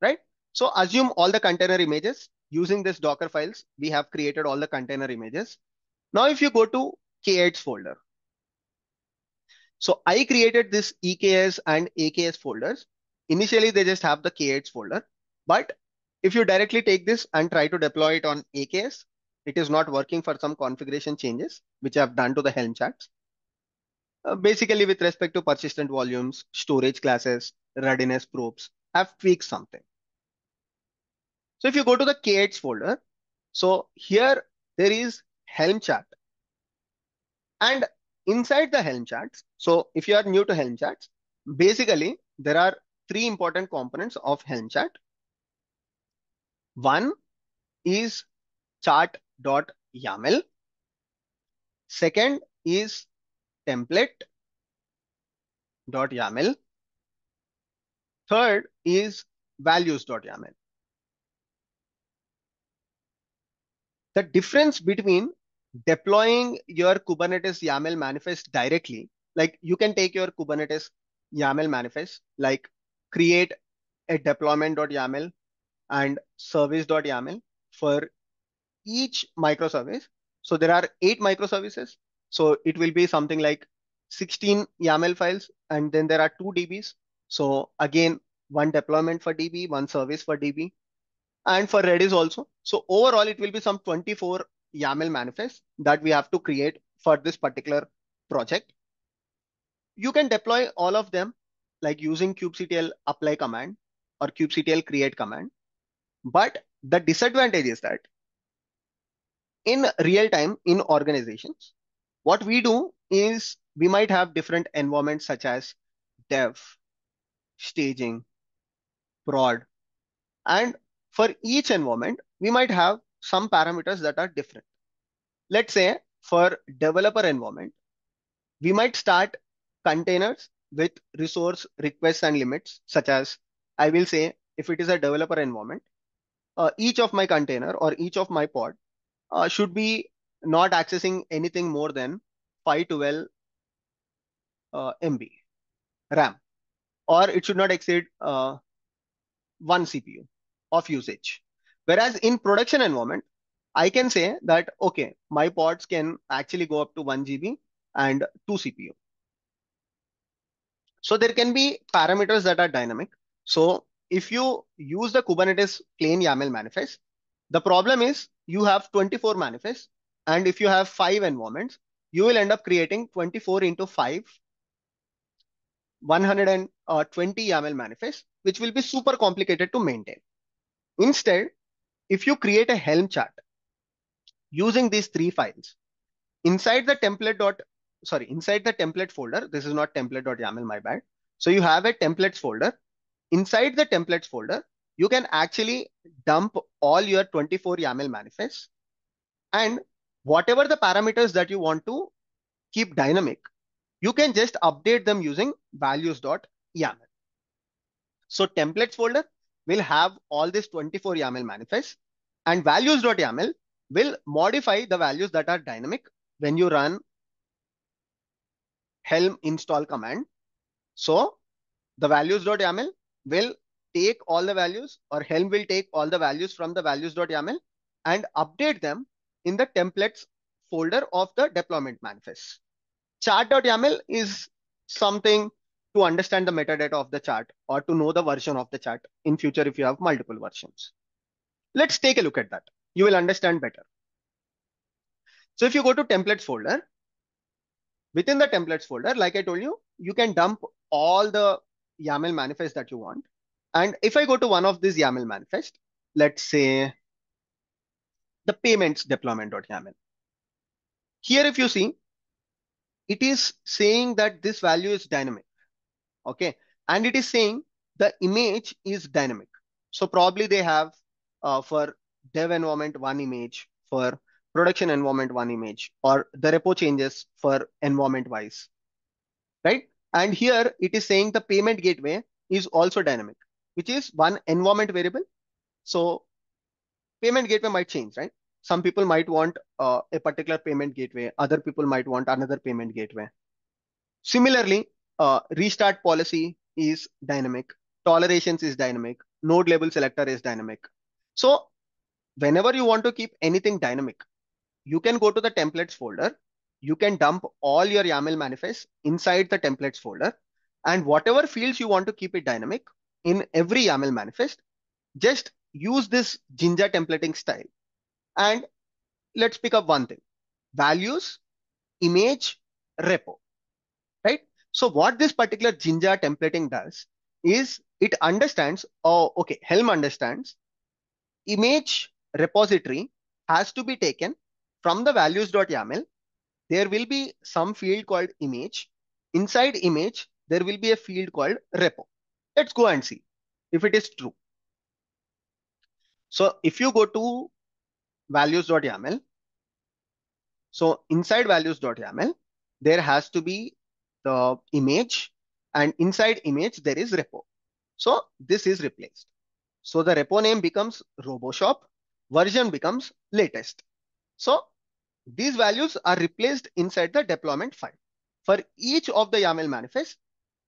right? So assume all the container images using this Docker files, we have created all the container images. Now, if you go to K8s folder, so I created this EKS and AKS folders. Initially, they just have the K8s folder, but if you directly take this and try to deploy it on AKS, it is not working for some configuration changes, which I've done to the Helm charts. Uh, basically, with respect to persistent volumes, storage classes, readiness probes, I've tweaked something. So if you go to the K8s folder, so here there is Helm chart. And inside the Helm charts, so if you are new to Helm charts, basically there are three important components of Helm chart. One is chart.yaml. Second is template.yaml. Third is values.yaml. The difference between deploying your Kubernetes YAML manifest directly, like you can take your Kubernetes YAML manifest, like create a deployment.yaml and service.yaml for each microservice. So there are eight microservices. So it will be something like 16 YAML files, and then there are two DBs. So again, one deployment for DB, one service for DB, and for Redis also. So overall, it will be some 24 YAML manifests that we have to create for this particular project. You can deploy all of them like using kubectl apply command or kubectl create command. But the disadvantage is that in real time in organizations, what we do is we might have different environments such as dev, staging, prod, and for each environment, we might have some parameters that are different. Let's say for developer environment, we might start containers with resource requests and limits such as I will say if it is a developer environment, uh, each of my container or each of my pod uh, should be not accessing anything more than 512 uh, MB RAM, or it should not exceed uh, one CPU of usage. Whereas in production environment, I can say that, okay, my pods can actually go up to 1 GB and 2 CPU. So there can be parameters that are dynamic. So if you use the Kubernetes plain YAML manifest, the problem is you have 24 manifests. And if you have five environments, you will end up creating 24 into 5, 120 uh, YAML manifests, which will be super complicated to maintain. Instead, if you create a Helm chart using these three files, inside the template dot, sorry, inside the template folder, this is not template.yaml, my bad. So you have a templates folder. Inside the templates folder, you can actually dump all your 24 YAML manifests and whatever the parameters that you want to keep dynamic, you can just update them using values.yaml. So templates folder will have all these 24 YAML manifests and values.yaml will modify the values that are dynamic when you run helm install command. So the values.yaml will take all the values or helm will take all the values from the values.yaml and update them in the templates folder of the deployment manifest. Chart.yaml is something to understand the metadata of the chart or to know the version of the chart in future if you have multiple versions. Let's take a look at that. You will understand better. So if you go to templates folder, within the templates folder, like I told you, you can dump all the YAML manifest that you want. And if I go to one of these YAML manifest, let's say the payments deployment.yaml. Here, if you see, it is saying that this value is dynamic. Okay. And it is saying the image is dynamic. So probably they have uh, for dev environment one image, for production environment one image, or the repo changes for environment wise. Right. And here it is saying the payment gateway is also dynamic, which is one environment variable. So payment gateway might change, right? Some people might want uh, a particular payment gateway. Other people might want another payment gateway. Similarly, uh, restart policy is dynamic. Tolerations is dynamic. Node label selector is dynamic. So whenever you want to keep anything dynamic, you can go to the templates folder. You can dump all your YAML manifests inside the templates folder. And whatever fields you want to keep it dynamic in every YAML manifest, just use this Jinja templating style and let's pick up one thing, values, image, repo, right? So what this particular Jinja templating does is it understands, oh, okay, Helm understands image repository has to be taken from the values.yaml. There will be some field called image. Inside image, there will be a field called repo. Let's go and see if it is true. So if you go to values.yaml. So inside values.yaml, there has to be the image and inside image, there is repo. So this is replaced. So the repo name becomes RoboShop, version becomes latest. So these values are replaced inside the deployment file. For each of the YAML manifest,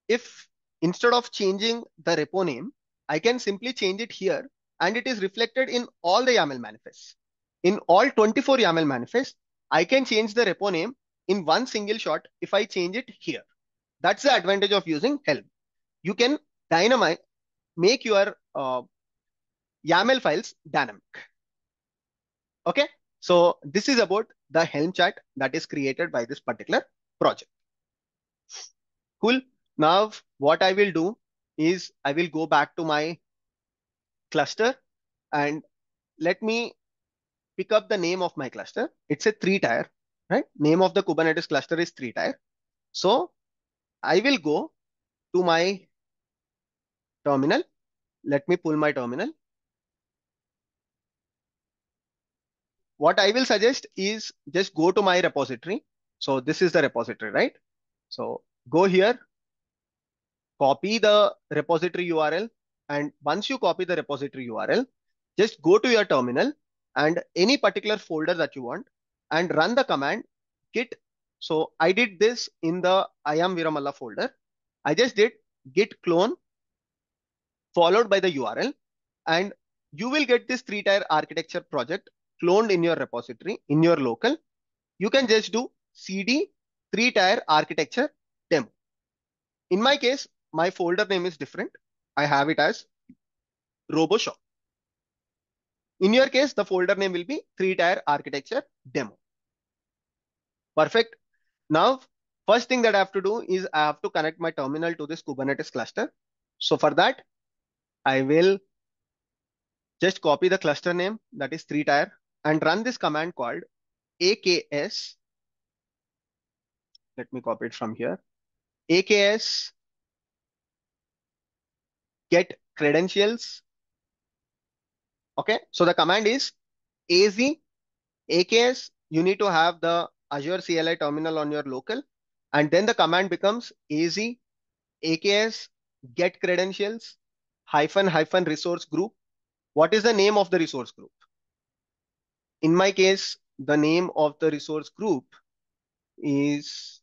if instead of changing the repo name, I can simply change it here and it is reflected in all the YAML manifests in all 24 YAML manifests, I can change the repo name in one single shot if I change it here. That's the advantage of using Helm. You can dynamite, make your uh, YAML files dynamic. Okay, so this is about the Helm chart that is created by this particular project. Cool. Now, what I will do is I will go back to my cluster and let me pick up the name of my cluster. It's a three tier, right? Name of the Kubernetes cluster is three tier. So I will go to my terminal. Let me pull my terminal. What I will suggest is just go to my repository. So this is the repository, right? So go here, copy the repository URL And once you copy the repository URL, just go to your terminal and any particular folder that you want and run the command git. So I did this in the I am Veeramalla folder. I just did git clone followed by the URL and you will get this three tier architecture project cloned in your repository in your local. You can just do cd three tier architecture demo. In my case, my folder name is different. I have it as RoboShop. In your case, the folder name will be three tier architecture demo. Perfect. Now, first thing that I have to do is I have to connect my terminal to this Kubernetes cluster. So for that, I will just copy the cluster name that is three tier and run this command called AKS. Let me copy it from here. AKS get credentials. Okay, so the command is AZ AKS. You need to have the Azure CLI terminal on your local, and then the command becomes AZ AKS get credentials hyphen hyphen resource group. What is the name of the resource group? In my case, the name of the resource group is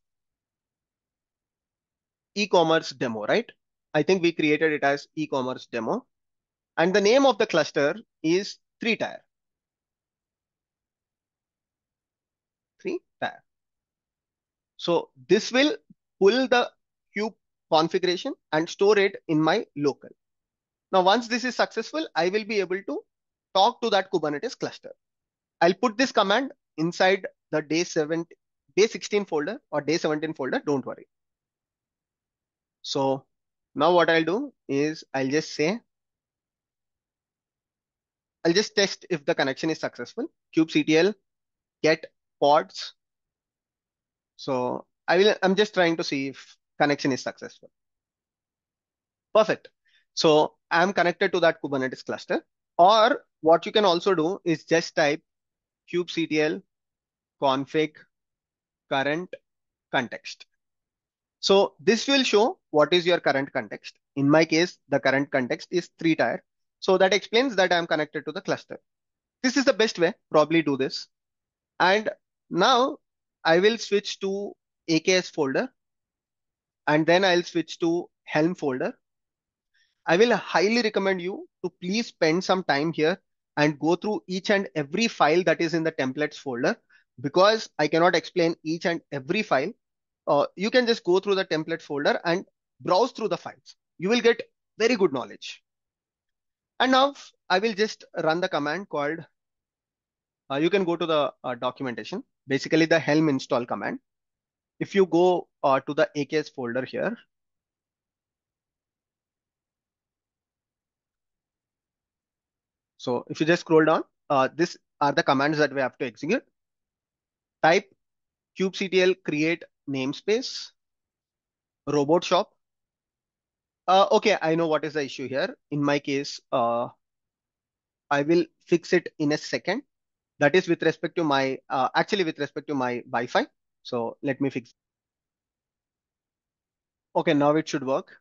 e-commerce demo, right? I think we created it as e-commerce demo. And the name of the cluster is three tier. Three tier. So this will pull the kube configuration and store it in my local. Now, once this is successful, I will be able to talk to that Kubernetes cluster. I'll put this command inside the day seven, day 16 folder or day 17 folder. Don't worry. So now what I'll do is I'll just say, I'll just test if the connection is successful. kubectl get pods. So I will, I'm just trying to see if connection is successful. Perfect. So I'm connected to that Kubernetes cluster. Or what you can also do is just type kubectl config current context. So this will show what is your current context. In my case, the current context is three tier. So that explains that I'm connected to the cluster. This is the best way, probably do this. And now I will switch to AKS folder and then I'll switch to Helm folder. I will highly recommend you to please spend some time here and go through each and every file that is in the templates folder because I cannot explain each and every file uh, you can just go through the template folder and browse through the files. You will get very good knowledge. And now I will just run the command called, uh, you can go to the uh, documentation, basically the Helm install command. If you go uh, to the AKS folder here, so if you just scroll down, uh, are the commands that we have to execute. Type kubectl create namespace, robot shop. Uh, okay, I know what is the issue here. In my case, uh, I will fix it in a second. That is with respect to my, uh, actually with respect to my Wi-Fi. So let me fix. Okay, now it should work.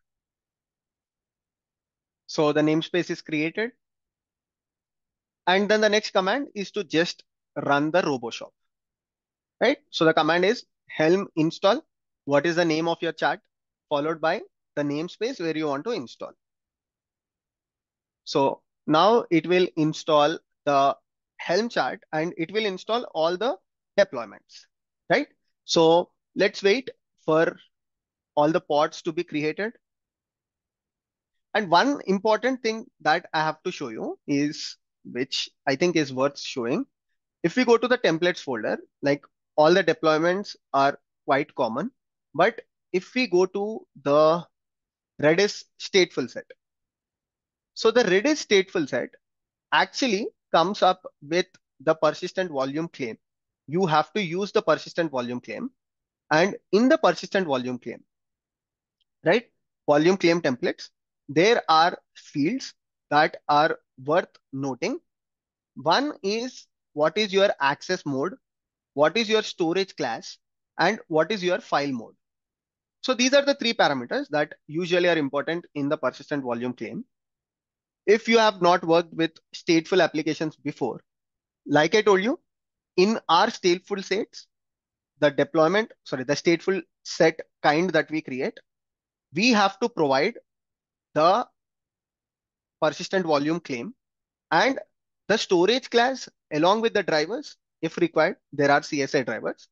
So the namespace is created. And then the next command is to just run the RoboShop, right? So the command is Helm install. What is the name of your chart? Followed by the namespace where you want to install. So now it will install the Helm chart and it will install all the deployments, right? So let's wait for all the pods to be created. And one important thing that I have to show you is, which I think is worth showing. If we go to the templates folder, like all the deployments are quite common. But if we go to the Redis stateful set, so the Redis stateful set actually comes up with the persistent volume claim. You have to use the persistent volume claim. And in the persistent volume claim, right, volume claim templates, there are fields that are worth noting. One is what is your access mode what is your storage class, and what is your file mode. So these are the three parameters that usually are important in the persistent volume claim. if you have not worked with stateful applications before, like I told you, in our stateful sets, the deployment, sorry, the stateful set kind that we create, we have to provide the persistent volume claim and the storage class along with the drivers, if required, there are CSI drivers.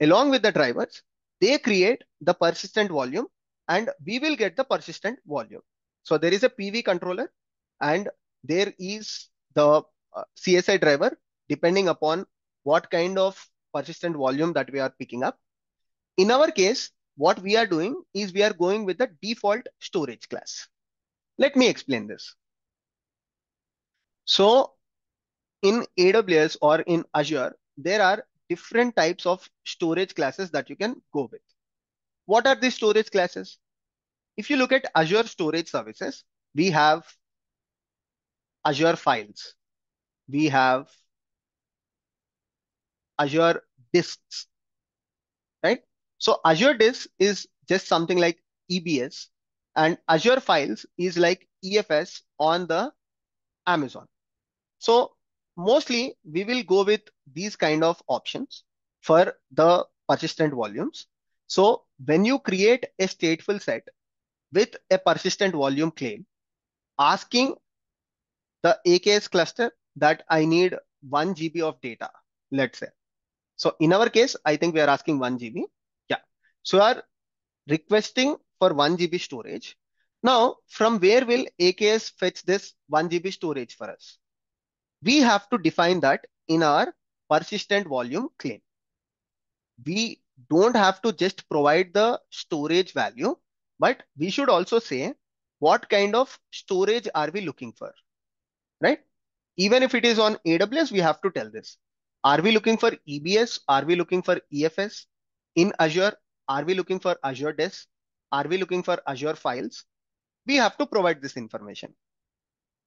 Along with the drivers, they create the persistent volume and we will get the persistent volume. So there is a PV controller and there is the uh, CSI driver depending upon what kind of persistent volume that we are picking up. In our case, what we are doing is we are going with the default storage class. Let me explain this. So in AWS or in Azure, there are different types of storage classes that you can go with. What are these storage classes? If you look at Azure storage services, we have Azure files. We have Azure disks, right? So Azure disk is just something like EBS and Azure files is like EFS on the Amazon. So mostly we will go with these kind of options for the persistent volumes. So when you create a stateful set with a persistent volume claim, asking the AKS cluster that I need 1 GB of data, let's say. So in our case, I think we are asking 1 GB. Yeah. So are requesting for 1 GB storage. Now, from where will AKS fetch this 1 GB storage for us? We have to define that in our persistent volume claim. We don't have to just provide the storage value, but we should also say what kind of storage are we looking for, right? Even if it is on AWS, we have to tell this. Are we looking for EBS? Are we looking for EFS? In Azure, are we looking for Azure Disk? Are we looking for Azure files? We have to provide this information.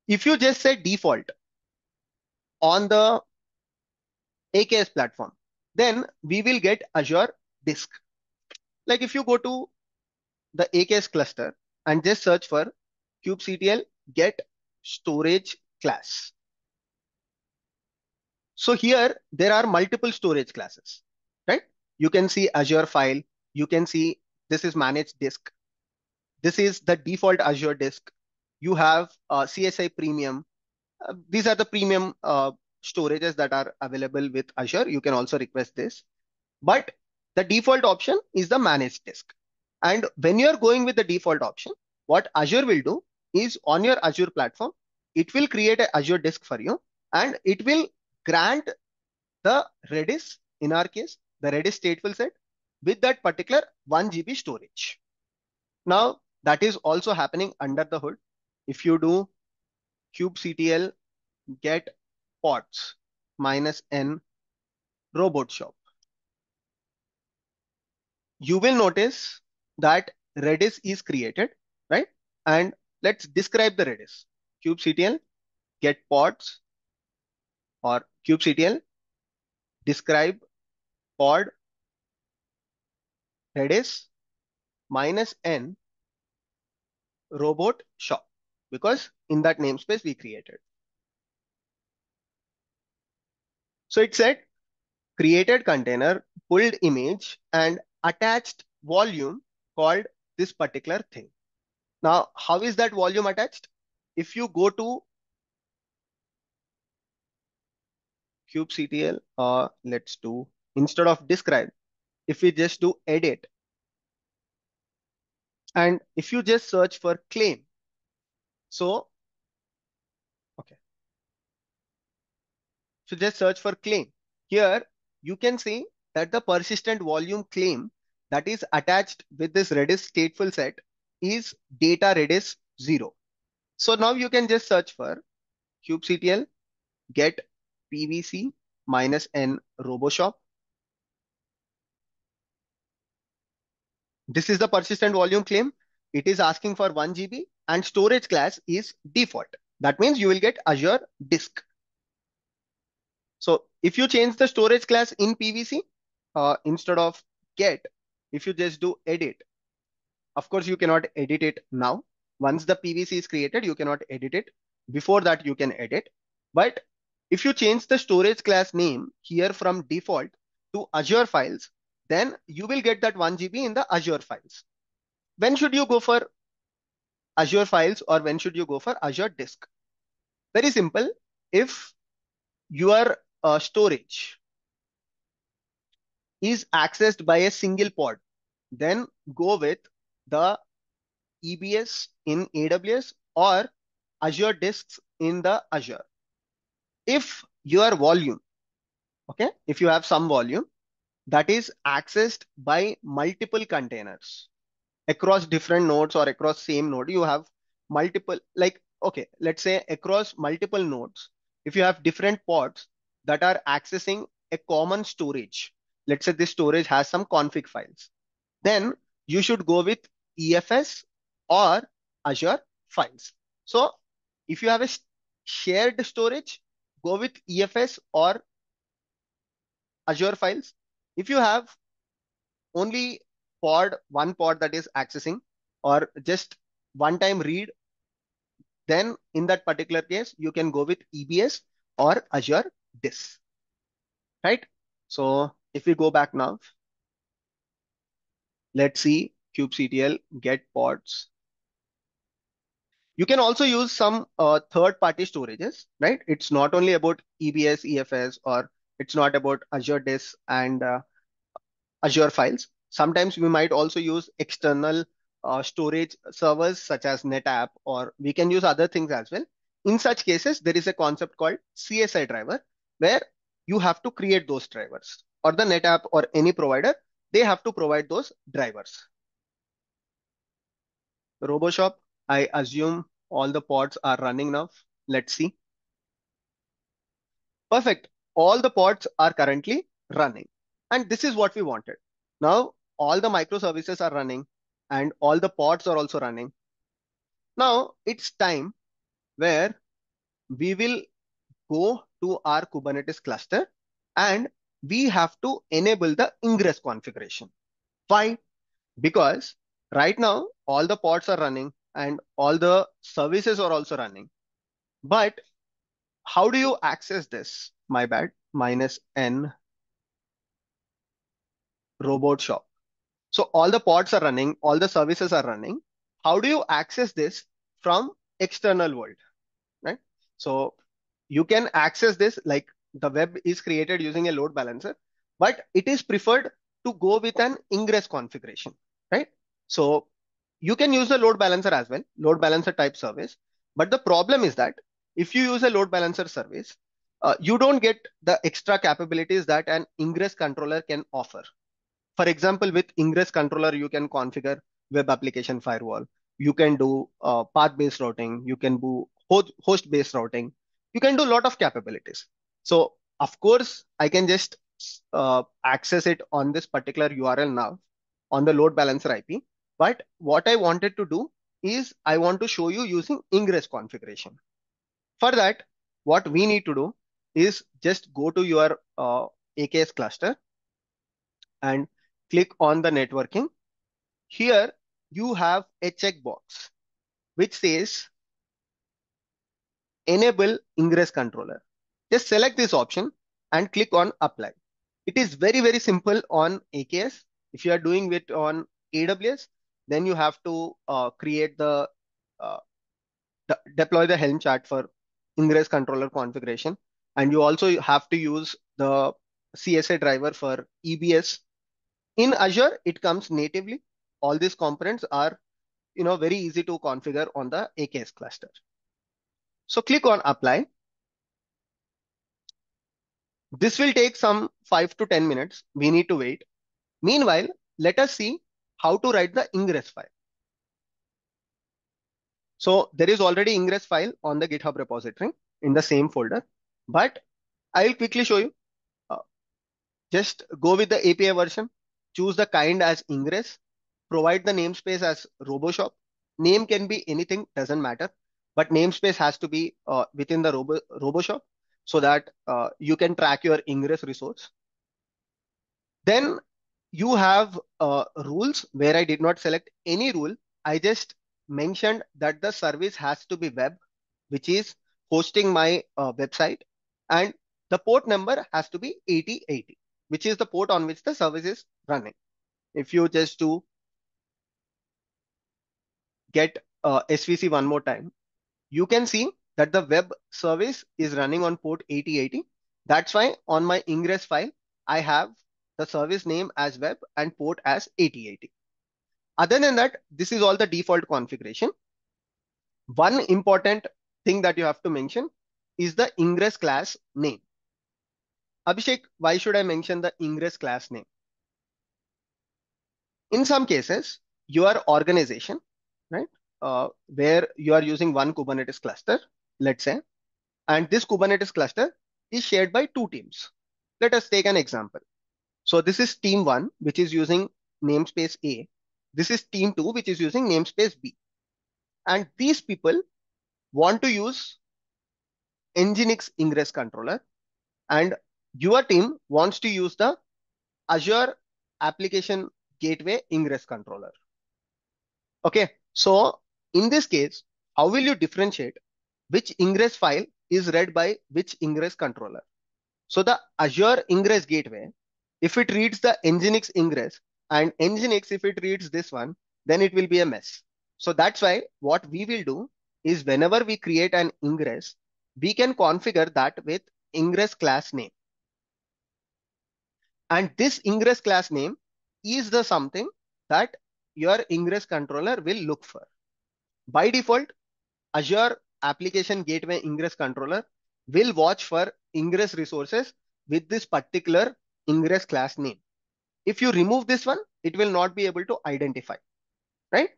If you just say default on the AKS platform, then we will get Azure Disk. Like if you go to the AKS cluster and just search for kubectl get storage class. So here there are multiple storage classes, right? You can see Azure file. You can see this is managed disk. This is the default Azure disk. You have uh, CSI premium. Uh, these are the premium uh, storages that are available with Azure. You can also request this, but the default option is the managed disk. And when you're going with the default option, what Azure will do is on your Azure platform, it will create an Azure disk for you and it will grant the Redis, in our case, the Redis stateful set with that particular 1 GB storage. Now, that is also happening under the hood. If you do kubectl get pods minus n robot shop, you will notice that Redis is created, right? And let's describe the Redis. kubectl get pods or kubectl describe pod redis minus n robot shop because in that namespace we created. So it said created container, pulled image and attached volume called this particular thing. Now, how is that volume attached? If you go to kubectl uh, let's do instead of describe if we just do edit and if you just search for claim so okay so just search for claim here you can see that the persistent volume claim that is attached with this redis stateful set is data redis 0 so now you can just search for kubectl get PVC minus N RoboShop. This is the persistent volume claim. It is asking for 1 GB and storage class is default. That means you will get Azure disk. So if you change the storage class in PVC, uh, instead of get, if you just do edit, of course, you cannot edit it now. Once the PVC is created, you cannot edit it. Before that, you can edit. But if you change the storage class name here from default to Azure files, then you will get that 1 GB in the Azure files. When should you go for Azure files or when should you go for Azure disk? Very simple. If your uh, storage is accessed by a single pod, then go with the EBS in AWS or Azure disks in the Azure. If your volume, okay, if you have some volume that is accessed by multiple containers across different nodes or across same node, you have multiple, like, okay, let's say across multiple nodes, if you have different pods that are accessing a common storage, let's say this storage has some config files, then you should go with EFS or Azure files. So if you have a shared storage, go with EFS or Azure files. If you have only pod, one pod that is accessing or just one time read, then in that particular case, you can go with EBS or Azure disk, right? So if we go back now, let's see kubectl get pods. You can also use some uh, third-party storages, right? It's not only about EBS, EFS, or it's not about Azure Disk and uh, Azure files. Sometimes we might also use external uh, storage servers such as NetApp, or we can use other things as well. In such cases, there is a concept called CSI driver, where you have to create those drivers, or the NetApp or any provider, they have to provide those drivers. RoboShop, I assume all the pods are running now. Let's see. Perfect. All the pods are currently running. And this is what we wanted. Now, all the microservices are running and all the pods are also running. Now, it's time where we will go to our Kubernetes cluster and we have to enable the ingress configuration. Why? Because right now, all the pods are running and all the services are also running. But how do you access this? My bad, minus n robot shop. So all the pods are running, all the services are running. How do you access this from external world, right? So you can access this like the web is created using a load balancer, but it is preferred to go with an ingress configuration, right? So you can use the load balancer as well, load balancer type service. But the problem is that if you use a load balancer service, uh, you don't get the extra capabilities that an ingress controller can offer. For example, with ingress controller, you can configure web application firewall. You can do uh, path-based routing. You can do host-based routing. You can do a lot of capabilities. So of course, I can just uh, access it on this particular URL now on the load balancer IP. But what I wanted to do is I want to show you using ingress configuration. For that, what we need to do is just go to your uh, AKS cluster and click on the networking. Here you have a checkbox which says enable ingress controller. Just select this option and click on apply. It is very, very simple on AKS. If you are doing it on AWS, then you have to uh, create the uh, de deploy the Helm chart for ingress controller configuration. And you also have to use the CSI driver for EBS. In Azure, it comes natively. All these components are you know, very easy to configure on the AKS cluster. So click on apply. This will take some five to 10 minutes. We need to wait. Meanwhile, let us see how to write the ingress file. So there is already ingress file on the GitHub repository in the same folder, but I'll quickly show you. Uh, just go with the API version, choose the kind as ingress, provide the namespace as RoboShop. Name can be anything, doesn't matter, but namespace has to be uh, within the Robo RoboShop so that uh, you can track your ingress resource. Then you have uh, rules where I did not select any rule. I just mentioned that the service has to be web which is hosting my uh, website. And the port number has to be 8080, which is the port on which the service is running. If you just do get uh, SVC one more time, you can see that the web service is running on port 8080. That's why on my ingress file, I have the service name as web and port as 8080. Other than that, this is all the default configuration. One important thing that you have to mention is the ingress class name. Abhishek, why should I mention the ingress class name? In some cases, your organization, right, uh, where you are using one Kubernetes cluster, let's say, and this Kubernetes cluster is shared by two teams. Let us take an example. So this is team one, which is using namespace A. This is team two, which is using namespace B. And these people want to use Nginx ingress controller and your team wants to use the Azure application gateway ingress controller. Okay, so in this case, how will you differentiate which ingress file is read by which ingress controller? So the Azure ingress gateway, if it reads the Nginx ingress and Nginx, if it reads this one, then it will be a mess. So that's why what we will do is whenever we create an ingress, we can configure that with ingress class name. And this ingress class name is the something that your ingress controller will look for. By default, Azure application gateway ingress controller will watch for ingress resources with this particular ingress class name. If you remove this one, it will not be able to identify, right?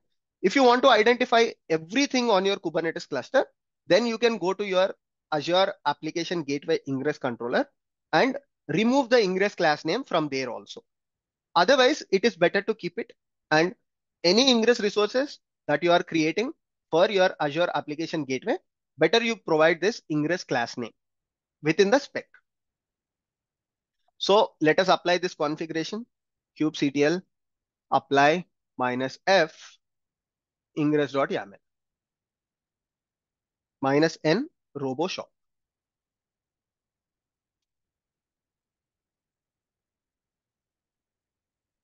If you want to identify everything on your Kubernetes cluster, then you can go to your Azure application gateway ingress controller and remove the ingress class name from there also. Otherwise, it is better to keep it and any ingress resources that you are creating for your Azure application gateway, better you provide this ingress class name within the spec. So let us apply this configuration, kubectl apply minus f ingress.yaml minus n robo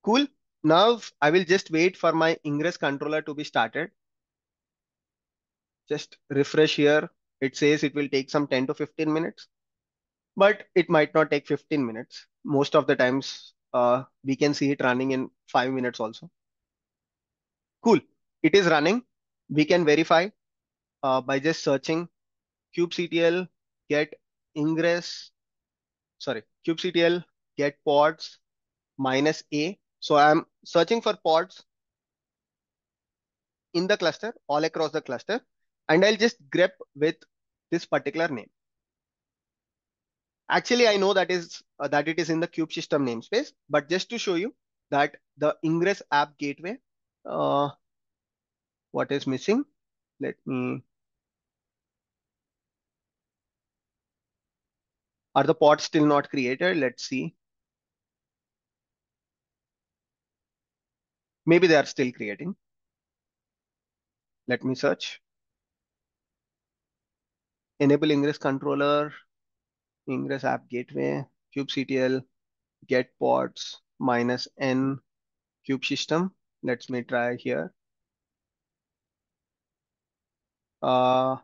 Cool. Now I will just wait for my ingress controller to be started. Just refresh here. It says it will take some 10 to 15 minutes, but it might not take 15 minutes. Most of the times uh, we can see it running in five minutes also. Cool. It is running. We can verify uh, by just searching kubectl get ingress, sorry, kubectl get pods minus a. So I'm searching for pods in the cluster, all across the cluster, and I'll just grep with this particular name. Actually, I know that is uh, that it is in the kube system namespace, but just to show you that the ingress app gateway, uh, what is missing? Let me Are the pods still not created? Let's see. Maybe they are still creating. Let me search. Enable ingress controller, ingress app gateway, kubectl, get pods minus n kube system. Let's me try here. Uh,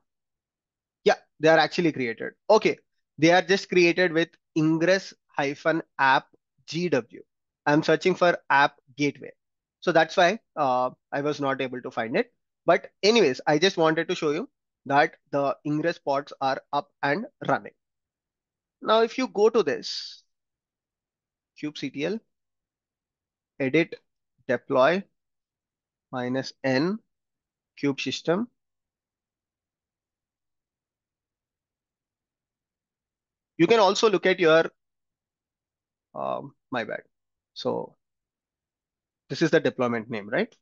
yeah, they are actually created. Okay, they are just created with ingress hyphen app GW. I'm searching for app gateway. So that's why uh, I was not able to find it. But anyways, I just wanted to show you that the ingress pods are up and running. Now, if you go to this kubectl, edit, deploy, minus n, kube system, You can also look at your, um, my bad. So this is the deployment name, right?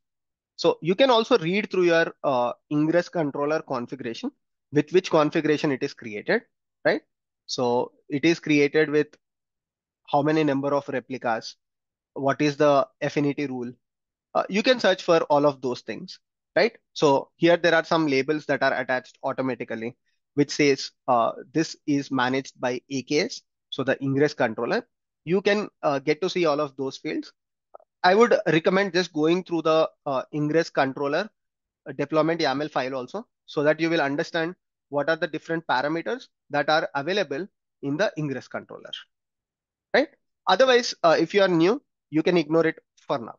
So you can also read through your uh, ingress controller configuration with which configuration it is created, right? So it is created with how many number of replicas, what is the affinity rule. Uh, you can search for all of those things, right? So here there are some labels that are attached automatically. which says uh, this is managed by AKS, so the ingress controller. You can uh, get to see all of those fields. I would recommend just going through the uh, ingress controller uh, deployment YAML file also, so that you will understand what are the different parameters that are available in the ingress controller, right? Otherwise, uh, if you are new, you can ignore it for now.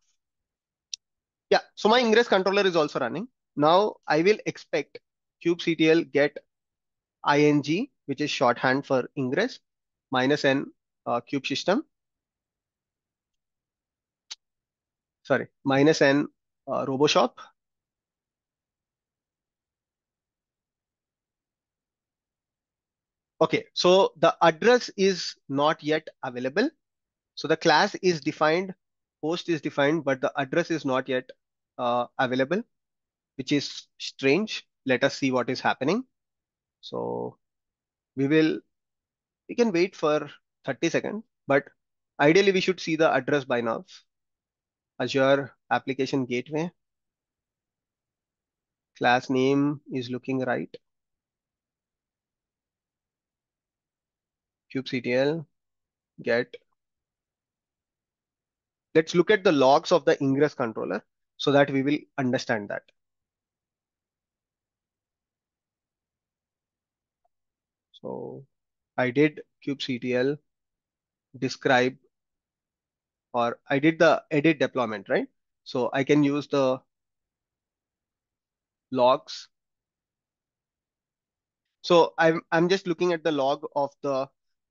Yeah, so my ingress controller is also running. Now I will expect kubectl get ing, which is shorthand for ingress, minus n uh, kube system. Sorry, minus n uh, RoboShop. Okay, so the address is not yet available. So the class is defined, host is defined, but the address is not yet uh, available, which is strange. Let us see what is happening. So we will, we can wait for 30 seconds, but ideally we should see the address by now. Azure Application Gateway. Class name is looking right. kubectl get. Let's look at the logs of the ingress controller so that we will understand that. So I did kubectl describe or I did the edit deployment, right? So I can use the logs. So I'm, I'm just looking at the log of the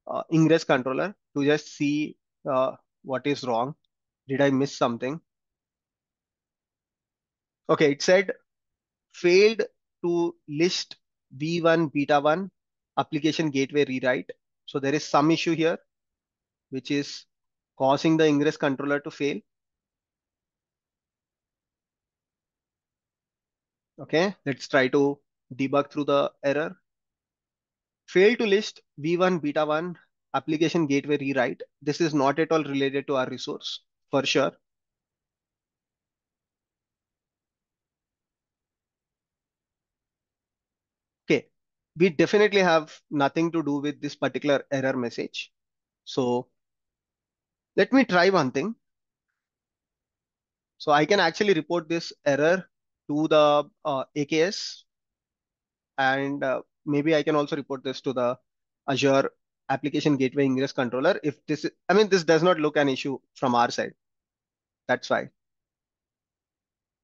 uh, ingress controller to just see uh, what is wrong. Did I miss something? Okay, it said failed to list v1 beta 1 application gateway rewrite. So there is some issue here, which is causing the ingress controller to fail. Okay, let's try to debug through the error. Fail to list v1 beta 1 application gateway rewrite. This is not at all related to our resource for sure. Okay, we definitely have nothing to do with this particular error message. So let me try one thing. So I can actually report this error to the uh, AKS and uh, maybe I can also report this to the Azure application gateway ingress controller. If this, I mean, this does not look an issue from our side. That's why.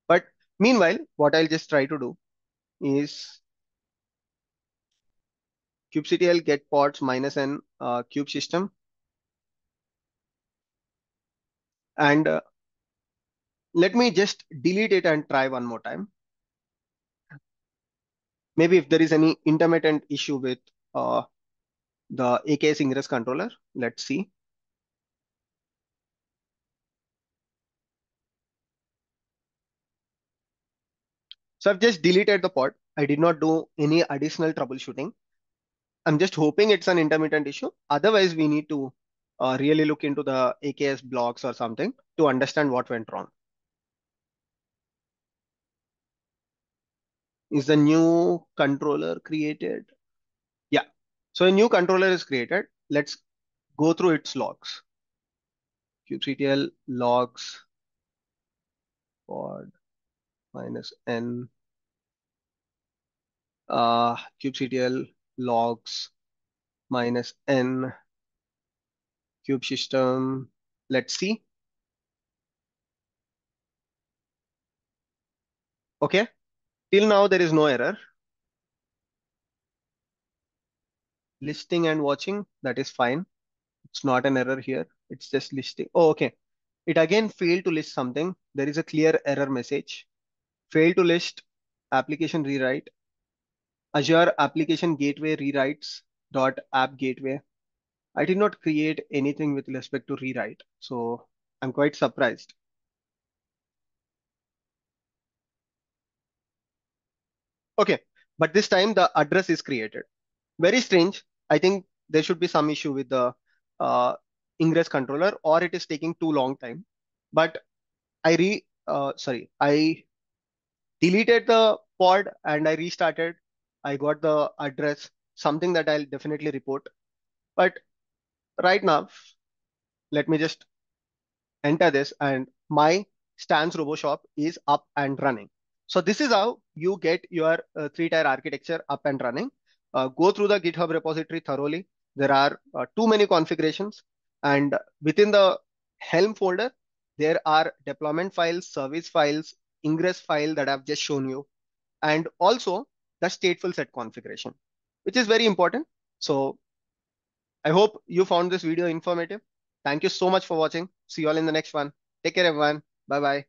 But meanwhile, what I'll just try to do is kubectl get pods minus n uh, kube system. And uh, let me just delete it and try one more time. Maybe if there is any intermittent issue with uh, the AKS ingress controller, let's see. So I've just deleted the pod. I did not do any additional troubleshooting. I'm just hoping it's an intermittent issue. Otherwise, we need to uh, really look into the AKS blocks or something to understand what went wrong. Is the new controller created? Yeah. So a new controller is created. Let's go through its logs. kubectl logs pod minus n uh, kubectl logs minus n kube system. Let's see. Okay. Till now, there is no error. Listing and watching, that is fine. It's not an error here. It's just listing. Oh, okay. It again failed to list something. There is a clear error message. Failed to list application rewrite. Azure application gateway rewrites dot app gateway. I did not create anything with respect to rewrite. So I'm quite surprised. Okay, but this time the address is created. Very strange. I think there should be some issue with the uh, ingress controller or it is taking too long time. But I re, uh, sorry, I deleted the pod and I restarted I got the address, something that I'll definitely report. But right now, let me just enter this and my Stan's RoboShop is up and running. So this is how you get your uh, three-tier architecture up and running. Uh, go through the GitHub repository thoroughly. There are uh, too many configurations and within the Helm folder, there are deployment files, service files, ingress file that I've just shown you, and also the stateful set configuration, which is very important. So I hope you found this video informative. Thank you so much for watching. See you all in the next one. Take care, everyone. Bye bye.